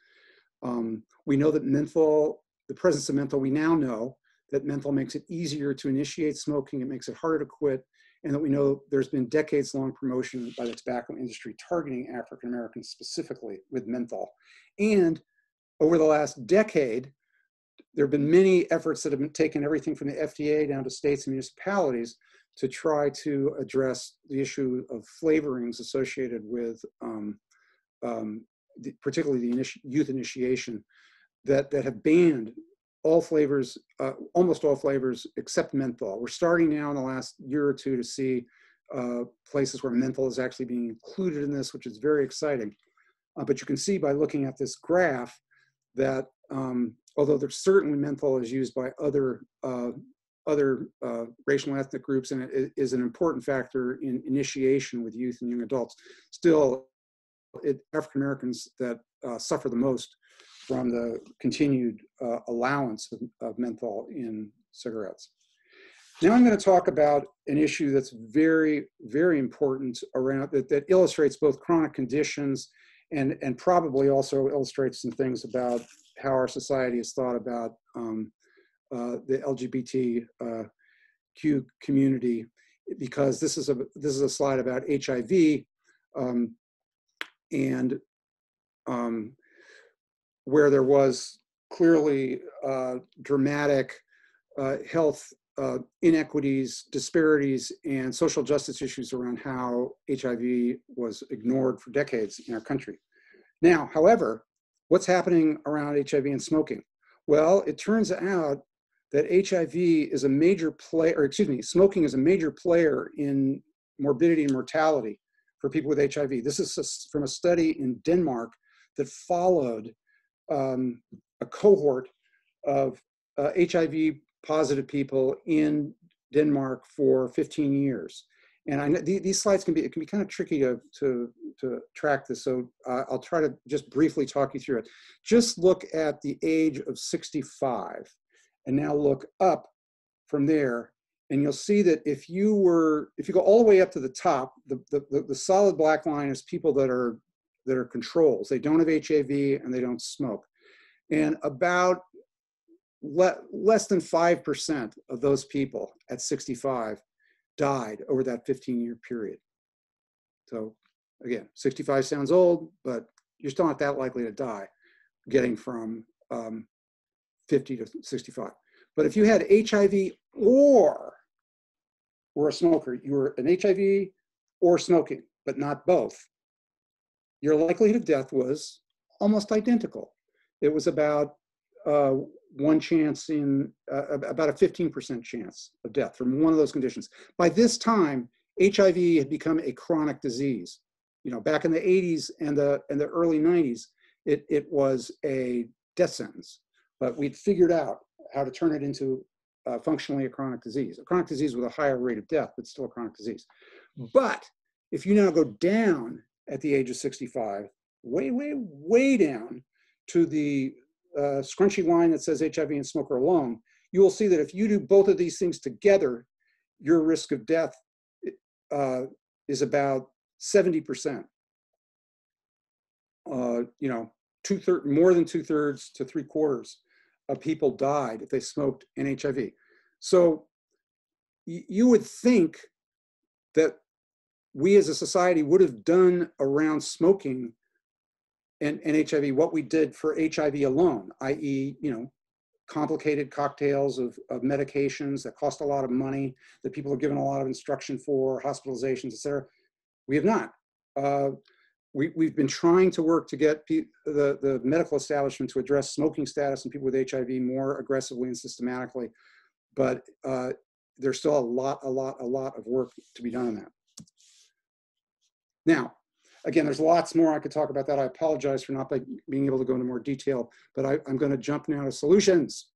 Um, we know that menthol, the presence of menthol, we now know that menthol makes it easier to initiate smoking, it makes it harder to quit, and that we know there's been decades long promotion by the tobacco industry targeting African Americans specifically with menthol. And over the last decade, there have been many efforts that have been taken everything from the FDA down to states and municipalities to try to address the issue of flavorings associated with um, um, the, particularly the youth initiation that, that have banned all flavors, uh, almost all flavors except menthol. We're starting now in the last year or two to see uh, places where menthol is actually being included in this, which is very exciting. Uh, but you can see by looking at this graph that um, although there's certainly menthol is used by other uh, other uh, racial and ethnic groups and it is an important factor in initiation with youth and young adults, still it, African Americans that uh, suffer the most from the continued uh, allowance of, of, menthol in cigarettes. Now I'm going to talk about an issue that's very, very important around that, that illustrates both chronic conditions and, and probably also illustrates some things about how our society has thought about um, uh, the LGBTQ uh, community, because this is a this is a slide about HIV, um, and um, where there was clearly uh, dramatic uh, health uh, inequities, disparities, and social justice issues around how HIV was ignored for decades in our country. Now, however, what's happening around HIV and smoking? Well, it turns out that HIV is a major player, or excuse me, smoking is a major player in morbidity and mortality for people with HIV. This is from a study in Denmark that followed um, a cohort of uh, HIV positive people in Denmark for 15 years. And I know these slides can be, it can be kind of tricky to, to, to track this. So uh, I'll try to just briefly talk you through it. Just look at the age of 65 and now look up from there. And you'll see that if you were, if you go all the way up to the top, the, the, the solid black line is people that are, that are controls. They don't have HIV and they don't smoke. And about le less than 5% of those people at 65 died over that 15 year period. So again, 65 sounds old, but you're still not that likely to die getting from um, 50 to 65. But if you had HIV or were a smoker, you were an HIV or smoking, but not both, your likelihood of death was almost identical it was about uh, one chance in uh, about a 15% chance of death from one of those conditions. By this time, HIV had become a chronic disease. You know, back in the 80s and the and the early 90s, it, it was a death sentence. But we'd figured out how to turn it into uh, functionally a chronic disease, a chronic disease with a higher rate of death, but still a chronic disease. But if you now go down at the age of 65, way, way, way down to the uh, scrunchy line that says HIV and smoker alone, you will see that if you do both of these things together, your risk of death uh, is about 70%. Uh, you know, two thirds, more than two thirds to three quarters of people died if they smoked an HIV. So you would think that we as a society would have done around smoking and, and HIV what we did for HIV alone, i.e., you know, complicated cocktails of, of medications that cost a lot of money, that people are given a lot of instruction for, hospitalizations, et cetera. We have not. Uh, we, we've been trying to work to get the, the medical establishment to address smoking status in people with HIV more aggressively and systematically, but uh, there's still a lot, a lot, a lot of work to be done on that. Now, again, there's lots more I could talk about that. I apologize for not being able to go into more detail, but I, am going to jump now to solutions.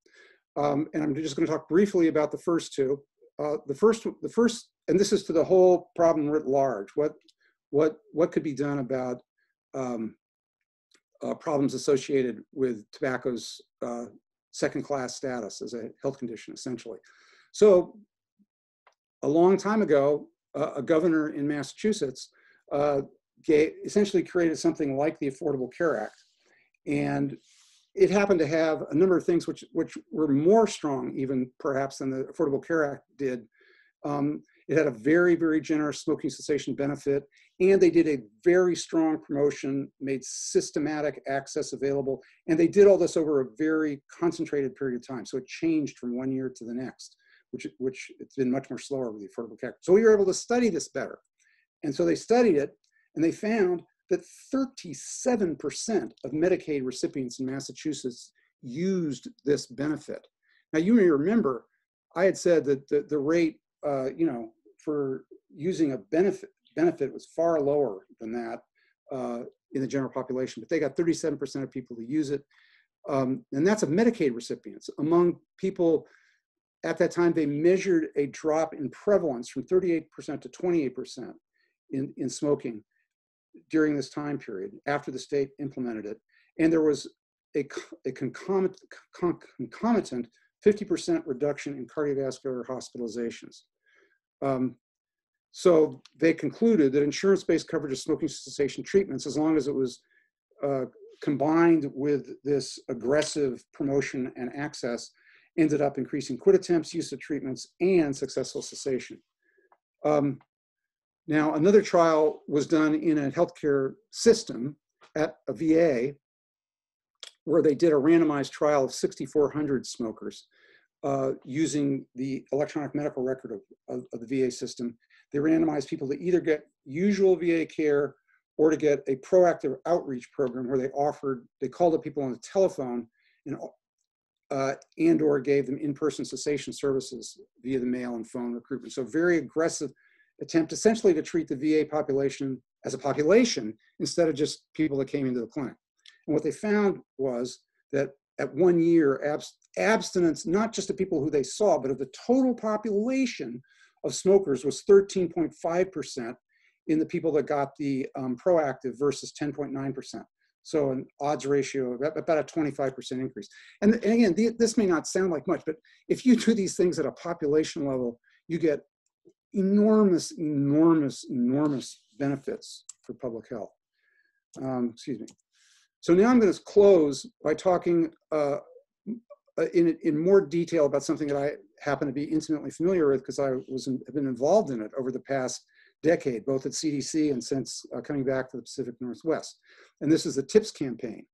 Um, and I'm just going to talk briefly about the first two. Uh, the first, the first, and this is to the whole problem writ large. What, what, what could be done about um, uh, problems associated with tobacco's uh, second-class status as a health condition, essentially. So, a long time ago, a governor in Massachusetts uh, gave, essentially created something like the Affordable Care Act. And it happened to have a number of things which, which were more strong even perhaps than the Affordable Care Act did. Um, it had a very, very generous smoking cessation benefit, and they did a very strong promotion, made systematic access available, and they did all this over a very concentrated period of time. So it changed from one year to the next, which, which it's been much more slower with the Affordable Care Act. So we were able to study this better. And so they studied it, and they found that 37% of Medicaid recipients in Massachusetts used this benefit. Now, you may remember I had said that the, the rate, uh, you know, for using a benefit benefit was far lower than that uh, in the general population, but they got 37% of people to use it. Um, and that's of Medicaid recipients. Among people at that time, they measured a drop in prevalence from 38% to 28% in, in smoking during this time period after the state implemented it. And there was a, a concomitant, concomitant 50% reduction in cardiovascular hospitalizations. Um, so they concluded that insurance-based coverage of smoking cessation treatments, as long as it was uh, combined with this aggressive promotion and access, ended up increasing quit attempts, use of treatments, and successful cessation. Um, now, another trial was done in a healthcare system at a VA where they did a randomized trial of 6,400 smokers uh, using the electronic medical record of, of, of, the VA system. They randomized people to either get usual VA care or to get a proactive outreach program where they offered, they called up people on the telephone and, uh, and or gave them in-person cessation services via the mail and phone recruitment. So very aggressive attempt essentially to treat the VA population as a population instead of just people that came into the clinic. And what they found was that at one year, abs abstinence, not just of people who they saw, but of the total population of smokers was 13.5% in the people that got the um, proactive versus 10.9%. So an odds ratio of about a 25% increase. And, and again, the, this may not sound like much, but if you do these things at a population level, you get enormous, enormous, enormous benefits for public health. Um, excuse me. So now I'm going to close by talking uh, uh, in, in more detail about something that I happen to be intimately familiar with because I was in, have been involved in it over the past decade, both at CDC and since uh, coming back to the Pacific Northwest. And this is the TIPS campaign.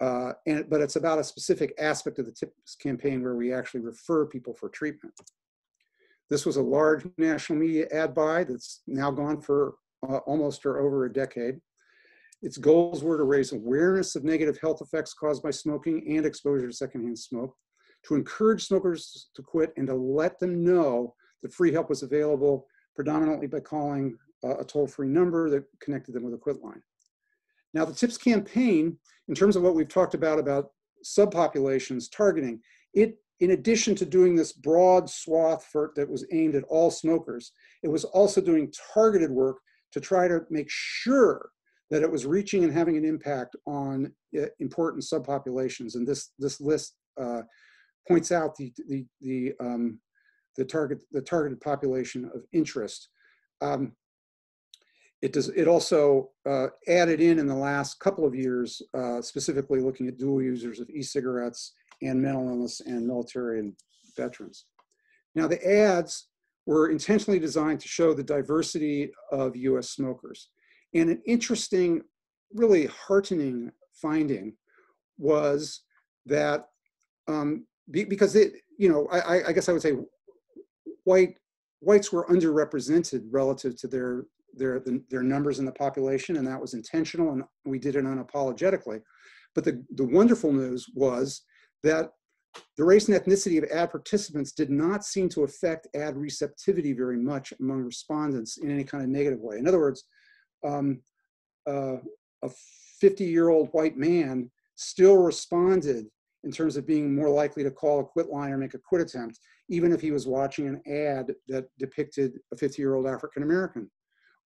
Uh, and, but it's about a specific aspect of the TIPS campaign where we actually refer people for treatment. This was a large national media ad buy that's now gone for uh, almost or over a decade. Its goals were to raise awareness of negative health effects caused by smoking and exposure to secondhand smoke, to encourage smokers to quit, and to let them know that free help was available, predominantly by calling uh, a toll-free number that connected them with a quit line. Now, the TIPS campaign, in terms of what we've talked about about subpopulations targeting, it in addition to doing this broad swath for, that was aimed at all smokers, it was also doing targeted work to try to make sure that it was reaching and having an impact on uh, important subpopulations. And this, this list uh, points out the, the, the, um, the, target, the targeted population of interest. Um, it, does, it also uh, added in in the last couple of years, uh, specifically looking at dual users of e-cigarettes and mental illness and military and veterans. Now the ads were intentionally designed to show the diversity of US smokers. And an interesting, really heartening finding was that um, be, because it, you know, I, I guess I would say white whites were underrepresented relative to their their their numbers in the population, and that was intentional, and we did it unapologetically. But the the wonderful news was that the race and ethnicity of ad participants did not seem to affect ad receptivity very much among respondents in any kind of negative way. In other words, um, uh, a 50 year old white man still responded in terms of being more likely to call a quit line or make a quit attempt, even if he was watching an ad that depicted a 50 year old African American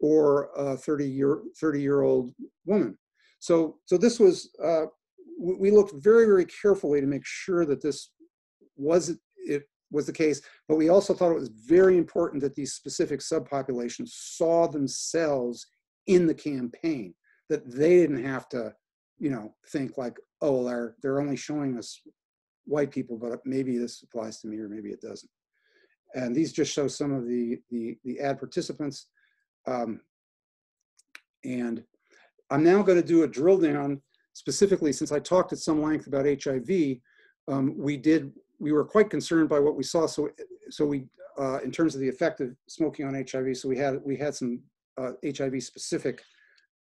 or a 30 year 30 year old woman. So, so this was, uh, we looked very, very carefully to make sure that this was it was the case, but we also thought it was very important that these specific subpopulations saw themselves in the campaign, that they didn't have to, you know, think like, oh, they're, they're only showing us white people, but maybe this applies to me or maybe it doesn't. And these just show some of the, the, the ad participants. Um, and I'm now going to do a drill down specifically since I talked at some length about HIV. Um, we did, we were quite concerned by what we saw. So, so we, uh, in terms of the effect of smoking on HIV, so we had, we had some uh, HIV specific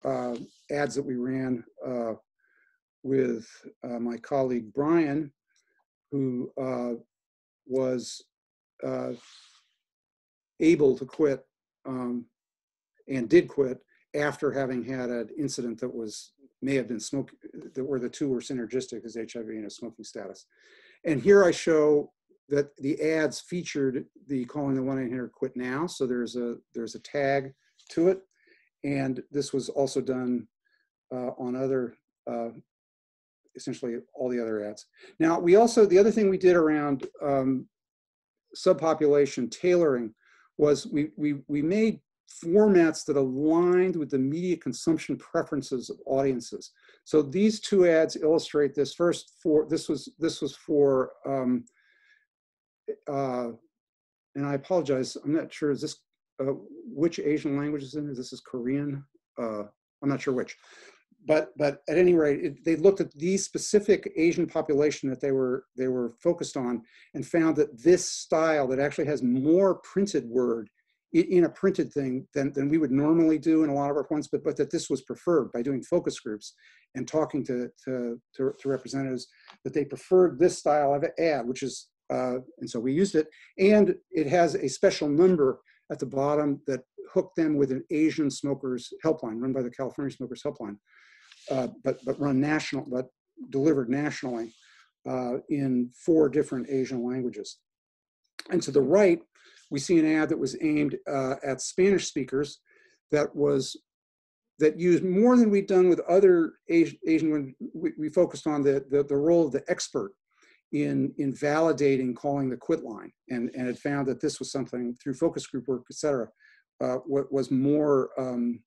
uh, ads that we ran uh, with uh, my colleague Brian, who uh, was able to quit um, and did quit after having had an incident that was may have been smoke where the two were synergistic as HIV and a smoking status. And here I show that the ads featured the calling the 1-800 quit now. So there's a there's a tag to it. And this was also done uh, on other, uh, essentially all the other ads. Now, we also, the other thing we did around um, subpopulation tailoring was we, we, we made formats that aligned with the media consumption preferences of audiences. So these two ads illustrate this. First, for this was this was for, um, uh, and I apologize. I'm not sure. Is this uh, which Asian language is in This is Korean. Uh, I'm not sure which, but but at any rate, it, they looked at the specific Asian population that they were they were focused on and found that this style that actually has more printed word in a printed thing than, than we would normally do in a lot of our points, but, but that this was preferred by doing focus groups and talking to, to, to, to representatives, that they preferred this style of ad, which is, uh, and so we used it, and it has a special number at the bottom that hooked them with an Asian smokers helpline run by the California Smokers Helpline, uh, but, but run national, but delivered nationally uh, in four different Asian languages. And to the right, we see an ad that was aimed uh, at Spanish speakers that was that used more than we'd done with other Asian, when we, we focused on the, the, the role of the expert in, in validating calling the quit line and, and had found that this was something through focus group work, et cetera, uh, what was more, um,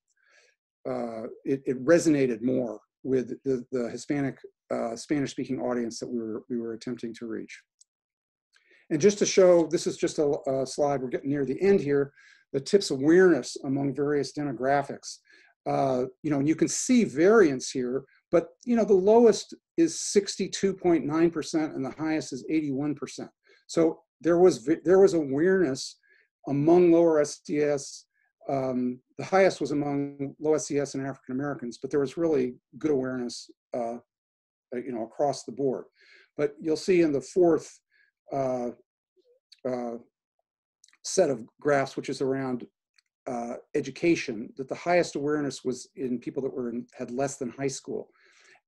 uh, it, it, resonated more with the, the Hispanic uh, Spanish speaking audience that we were, we were attempting to reach. And just to show, this is just a, a slide, we're getting near the end here, the TIPS awareness among various demographics. Uh, you know, and you can see variance here but you know, the lowest is 62.9% and the highest is 81%. So there was there was awareness among lower SES. Um, the highest was among low SES and African Americans, but there was really good awareness, uh, you know, across the board. But you'll see in the fourth uh, uh, set of graphs, which is around uh, education, that the highest awareness was in people that were in, had less than high school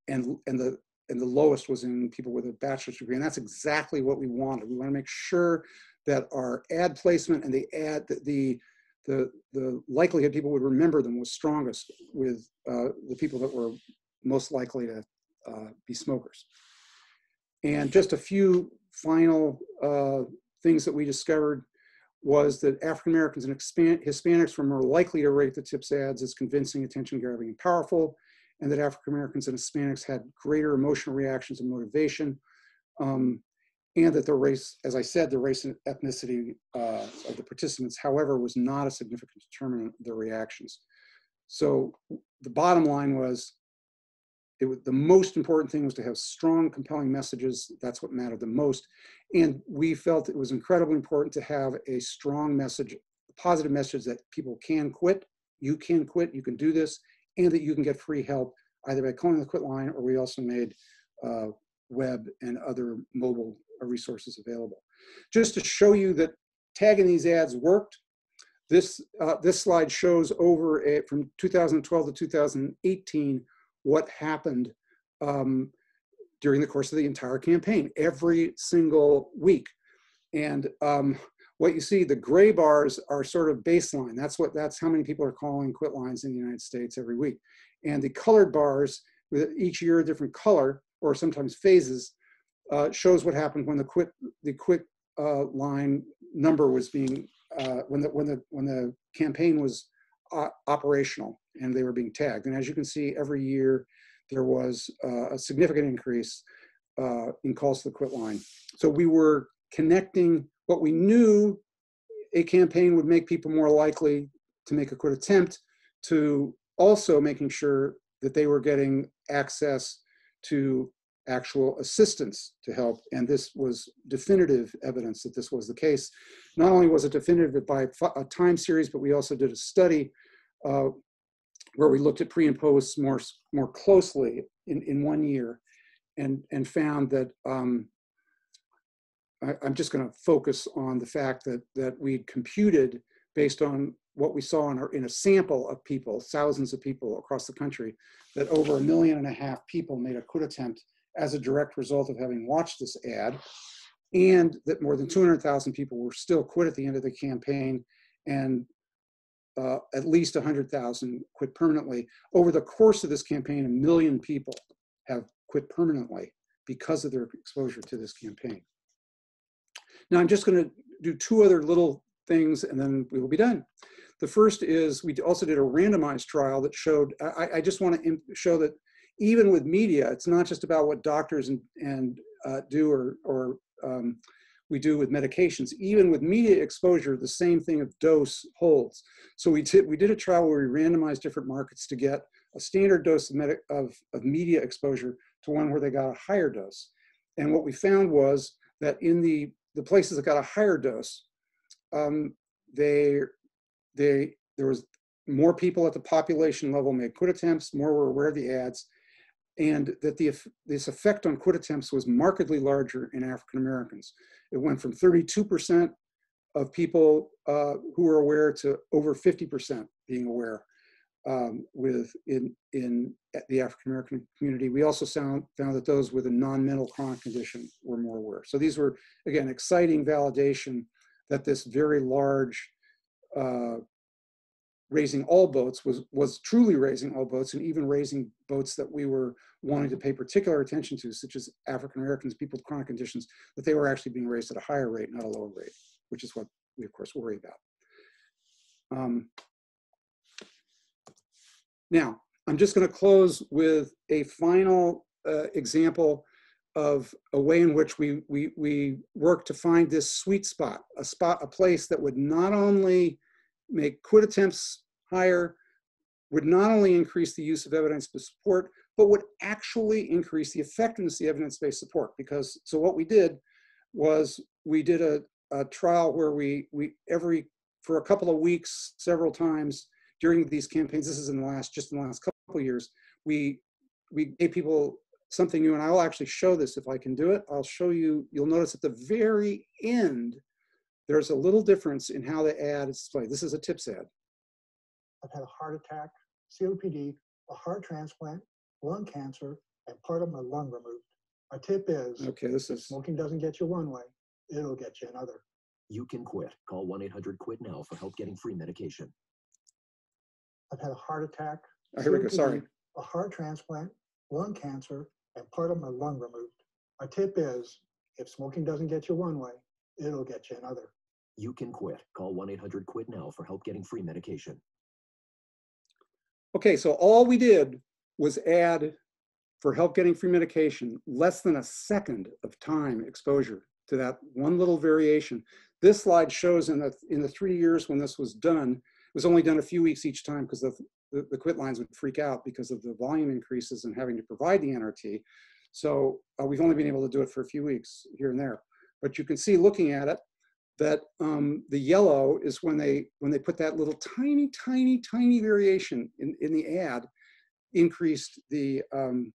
and, and, the, and the lowest was in people with a bachelor's degree. And that's exactly what we wanted. We want to make sure that our ad placement and the ad, the, the, the, the likelihood people would remember them was strongest with uh, the people that were most likely to uh, be smokers. And just a few final uh, things that we discovered was that African Americans and Hispanics were more likely to rate the TIPS ads as convincing, attention grabbing, and powerful, and that African Americans and Hispanics had greater emotional reactions and motivation, um, and that the race, as I said, the race and ethnicity uh, of the participants, however, was not a significant determinant of their reactions. So the bottom line was it was, the most important thing was to have strong, compelling messages. That's what mattered the most. And we felt it was incredibly important to have a strong message, a positive message that people can quit, you can quit, you can do this, and that you can get free help either by calling the quit line or we also made uh, web and other mobile resources available. Just to show you that tagging these ads worked, this, uh, this slide shows over a, from 2012 to 2018 what happened um, during the course of the entire campaign, every single week. And um, what you see, the gray bars are sort of baseline. That's what that's how many people are calling quit lines in the United States every week. And the colored bars, with each year a different color or sometimes phases, uh, shows what happened when the quit the quit uh, line number was being uh, when the when the when the campaign was uh, operational and they were being tagged. And as you can see, every year there was uh, a significant increase uh, in calls to the quit line. So we were connecting what we knew a campaign would make people more likely to make a quit attempt to also making sure that they were getting access to actual assistance to help. And this was definitive evidence that this was the case. Not only was it definitive by a time series, but we also did a study uh, where we looked at pre and post more, more closely in, in one year and, and found that um, I, am just going to focus on the fact that, that we computed based on what we saw in, our, in a sample of people, thousands of people across the country, that over a million and a half people made a quit attempt as a direct result of having watched this ad, and that more than 200,000 people were still quit at the end of the campaign, and uh, at least 100,000 quit permanently. Over the course of this campaign, a million people have quit permanently because of their exposure to this campaign. Now I'm just going to do two other little things and then we will be done. The first is we also did a randomized trial that showed, I, I just want to show that even with media, it's not just about what doctors and, and uh, do or, or um, we do with medications. Even with media exposure, the same thing of dose holds. So we did, we did a trial where we randomized different markets to get a standard dose of, of, of media exposure to one where they got a higher dose. And what we found was that in the, the places that got a higher dose, um, they, they, there was more people at the population level made quit attempts, more were aware of the ads, and that the, this effect on quit attempts was markedly larger in African Americans. It went from 32% of people uh, who were aware to over 50% being aware um, with in, in the African American community. We also found, found that those with a non-mental chronic condition were more aware. So these were, again, exciting validation that this very large uh, raising all boats was, was truly raising all boats and even raising boats that we were wanting to pay particular attention to, such as African Americans, people with chronic conditions, that they were actually being raised at a higher rate, not a lower rate, which is what we of course worry about. Um, now, I'm just gonna close with a final uh, example of a way in which we, we, we work to find this sweet spot, a spot, a place that would not only make quit attempts higher, would not only increase the use of evidence-based support, but would actually increase the effectiveness of evidence-based support. Because, so what we did was we did a, a trial where we, we every, for a couple of weeks, several times during these campaigns, this is in the last, just in the last couple of years, we, we gave people something new, and I'll actually show this if I can do it. I'll show you, you'll notice at the very end, there's a little difference in how the ad is displayed. This is a TIPS ad. I've had a heart attack, COPD, a heart transplant, lung cancer, and part of my lung removed. My tip is, Okay, this is, smoking doesn't get you one way, it'll get you another. You can quit. Call 1 800 QUIT now for help getting free medication. I've had a heart attack. Oh, here we go, sorry. A heart transplant, lung cancer, and part of my lung removed. My tip is, if smoking doesn't get you one way, it'll get you another. You can quit. Call 1 800 QUIT now for help getting free medication. Okay, so all we did was add for help getting free medication, less than a second of time exposure to that one little variation. This slide shows in the, in the three years when this was done, it was only done a few weeks each time because the, the, the quit lines would freak out because of the volume increases and having to provide the NRT. So uh, we've only been able to do it for a few weeks here and there. But you can see looking at it that um, the yellow is when they when they put that little tiny, tiny, tiny variation in, in the ad increased the um,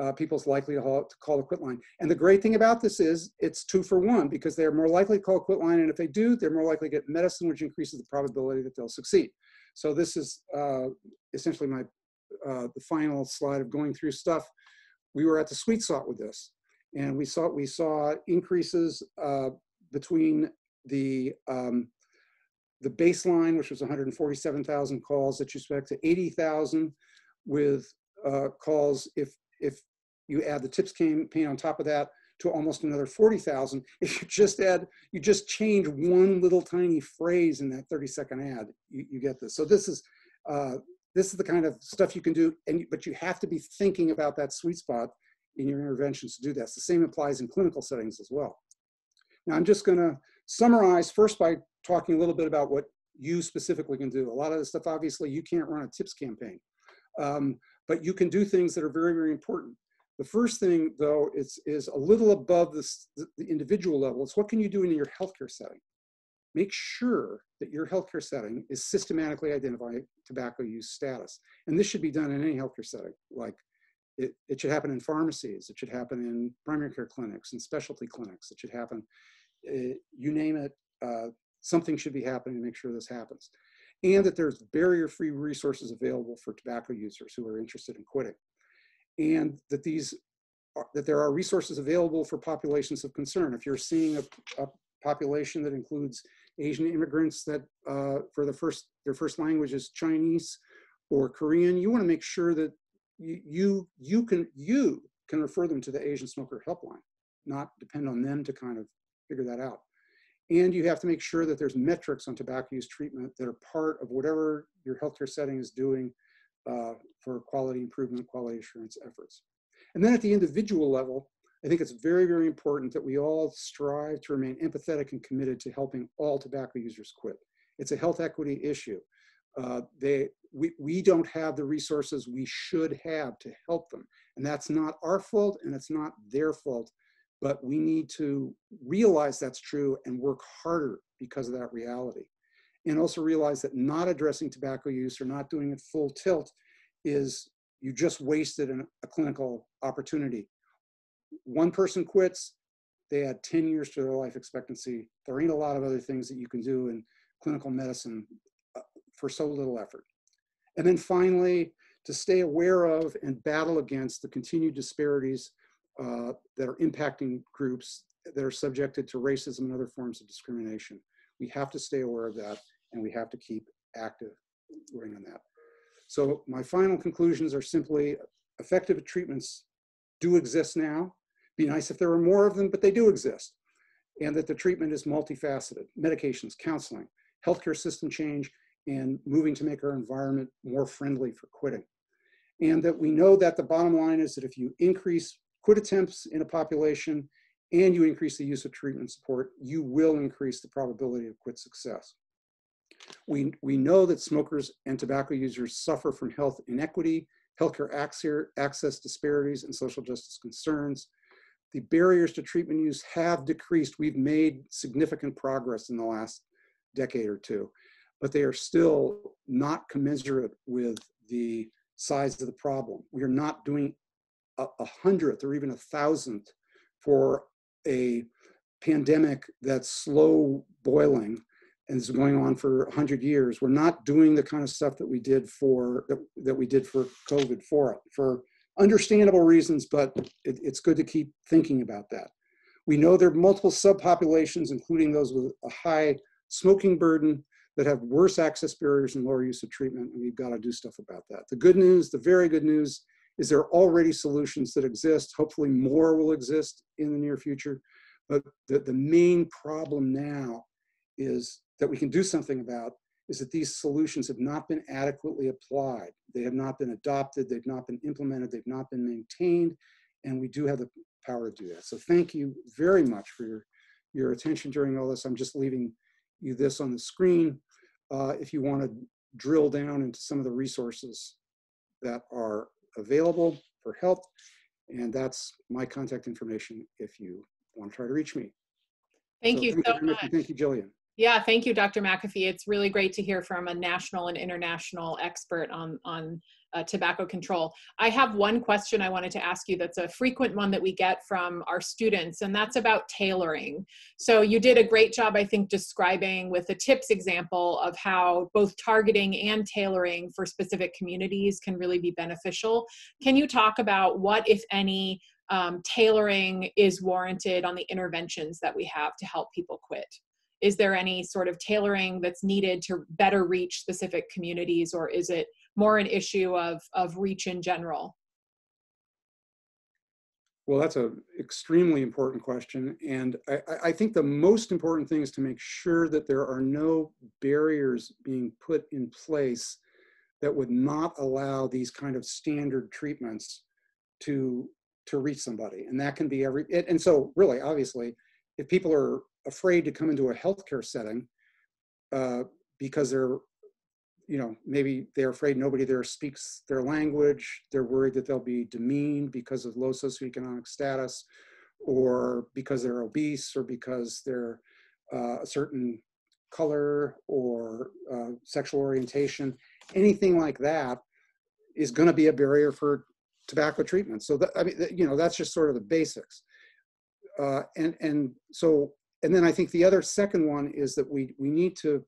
uh, people's likely to call, to call the quit line. And the great thing about this is it's two for one because they're more likely to call a quit line. And if they do, they're more likely to get medicine, which increases the probability that they'll succeed. So this is uh, essentially my uh, the final slide of going through stuff. We were at the sweet spot with this, and we saw we saw increases uh, between the um, the baseline, which was 147,000 calls that you expect, to 80,000 with uh, calls if if you add the tips campaign on top of that to almost another 40,000. If you just add, you just change one little tiny phrase in that 30 second ad, you, you get this. So this is, uh, this is the kind of stuff you can do, and but you have to be thinking about that sweet spot in your interventions to do that. The same applies in clinical settings as well. Now I'm just gonna summarize first by talking a little bit about what you specifically can do. A lot of the stuff, obviously, you can't run a tips campaign. Um, but you can do things that are very, very important. The first thing, though, is, is a little above this, the, the individual level. It's what can you do in your healthcare setting? Make sure that your healthcare setting is systematically identifying tobacco use status. And this should be done in any healthcare setting. Like it, it should happen in pharmacies, it should happen in primary care clinics and specialty clinics, it should happen, uh, you name it, uh, something should be happening to make sure this happens and that there's barrier-free resources available for tobacco users who are interested in quitting, and that these are, that there are resources available for populations of concern. If you're seeing a, a population that includes Asian immigrants that uh, for the first their first language is Chinese or Korean, you want to make sure that you, you you can you can refer them to the Asian Smoker Helpline, not depend on them to kind of figure that out. And you have to make sure that there's metrics on tobacco use treatment that are part of whatever your healthcare setting is doing uh, for quality improvement, quality assurance efforts. And then at the individual level, I think it's very, very important that we all strive to remain empathetic and committed to helping all tobacco users quit. It's a health equity issue. Uh, they, we, we don't have the resources we should have to help them. And that's not our fault and it's not their fault but we need to realize that's true and work harder because of that reality. And also realize that not addressing tobacco use or not doing it full tilt is you just wasted an, a clinical opportunity. One person quits, they add 10 years to their life expectancy. There ain't a lot of other things that you can do in clinical medicine uh, for so little effort. And then finally, to stay aware of and battle against the continued disparities uh, that are impacting groups that are subjected to racism and other forms of discrimination. We have to stay aware of that and we have to keep active working on that. So my final conclusions are simply effective treatments do exist now. Be nice if there were more of them, but they do exist. And that the treatment is multifaceted, medications, counseling, healthcare system change, and moving to make our environment more friendly for quitting. And that we know that the bottom line is that if you increase quit attempts in a population and you increase the use of treatment support, you will increase the probability of quit success. We, we know that smokers and tobacco users suffer from health inequity, healthcare access disparities, and social justice concerns. The barriers to treatment use have decreased. We've made significant progress in the last decade or two, but they are still not commensurate with the size of the problem. We are not doing a, hundredth or even a thousandth for a pandemic that's slow boiling and is going on for 100 years we're not doing the kind of stuff that we did for that, that we did for covid for it for understandable reasons but it, it's good to keep thinking about that We know there are multiple subpopulations, including those with a high smoking burden that have worse access barriers and lower use of treatment, and we've got to do stuff about that. The good news, the very good news, is there already solutions that exist. Hopefully more will exist in the near future. But the, the main problem now is that we can do something about is that these solutions have not been adequately applied. They have not been adopted, they've not been implemented, they've not been maintained, and we do have the power to do that. So thank you very much for your, your attention during all this. I'm just leaving you this on the screen uh, if you want to drill down into some of the resources that are available for help. And that's my contact information if you want to try to reach me. Thank So you thank so very much. Thank you, Jillian. Yeah, thank you, Dr. McAfee. It's really great to hear from a national and international expert on, on uh, tobacco control. I have one question I wanted to ask you that's a frequent one that we get from our students, and that's about tailoring. So you did a great job, I think, describing with the tips example of how both targeting and tailoring for specific communities can really be beneficial. Can you talk about what, if any, um, tailoring is warranted on the interventions that we have to help people quit? Is there any sort of tailoring that's needed to better reach specific communities or is it more an issue of, of reach in general? Well, that's an extremely important question. And I, I, think the most important thing is to make sure that there are no barriers being put in place that would not allow these kind of standard treatments to, to reach somebody. And that can be every, and so really, obviously, if people are afraid to come into a healthcare setting uh, because they're, you know, maybe they're afraid nobody there speaks their language. They're worried that they'll be demeaned because of low socioeconomic status, or because they're obese, or because they're uh, a certain color or uh, sexual orientation. Anything like that is going to be a barrier for tobacco treatment. So I mean, you know, that's just sort of the basics. Uh, and and so and then I think the other second one is that we we need to.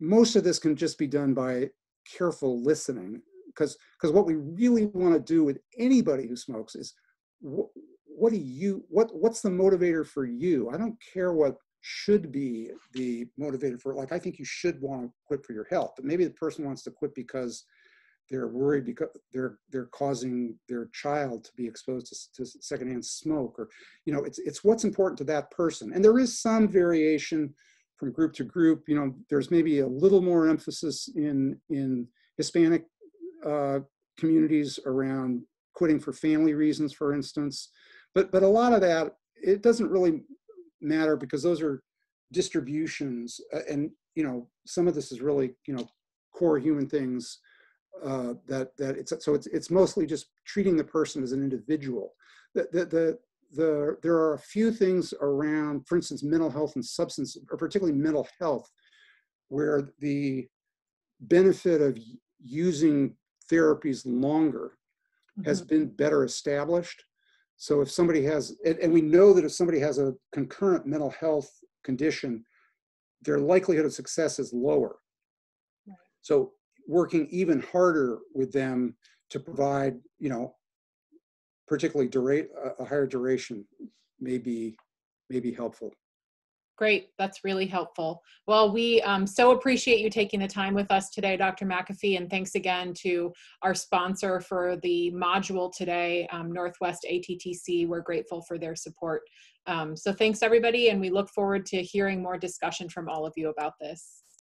Most of this can just be done by careful listening, because because what we really want to do with anybody who smokes is, what, what do you what what's the motivator for you? I don't care what should be the motivator for like I think you should want to quit for your health, but maybe the person wants to quit because they're worried because they're they're causing their child to be exposed to, to secondhand smoke or you know it's it's what's important to that person. And there is some variation from group to group you know there's maybe a little more emphasis in in hispanic uh, communities around quitting for family reasons for instance. But but a lot of that it doesn't really matter because those are distributions uh, and you know some of this is really you know core human things uh, that that it's so it's it's mostly just treating the person as an individual. The, the the the there are a few things around, for instance, mental health and substance, or particularly mental health, where the benefit of using therapies longer mm-hmm. has been better established. So if somebody has, and, and we know that if somebody has a concurrent mental health condition, their likelihood of success is lower. Right. So working even harder with them to provide, you know, particularly dura- a higher duration may be, may be helpful. Great, that's really helpful. Well, we um, so appreciate you taking the time with us today, Dr. McAfee, and thanks again to our sponsor for the module today, um, Northwest ATTC. We're grateful for their support. Um, so thanks everybody, and we look forward to hearing more discussion from all of you about this.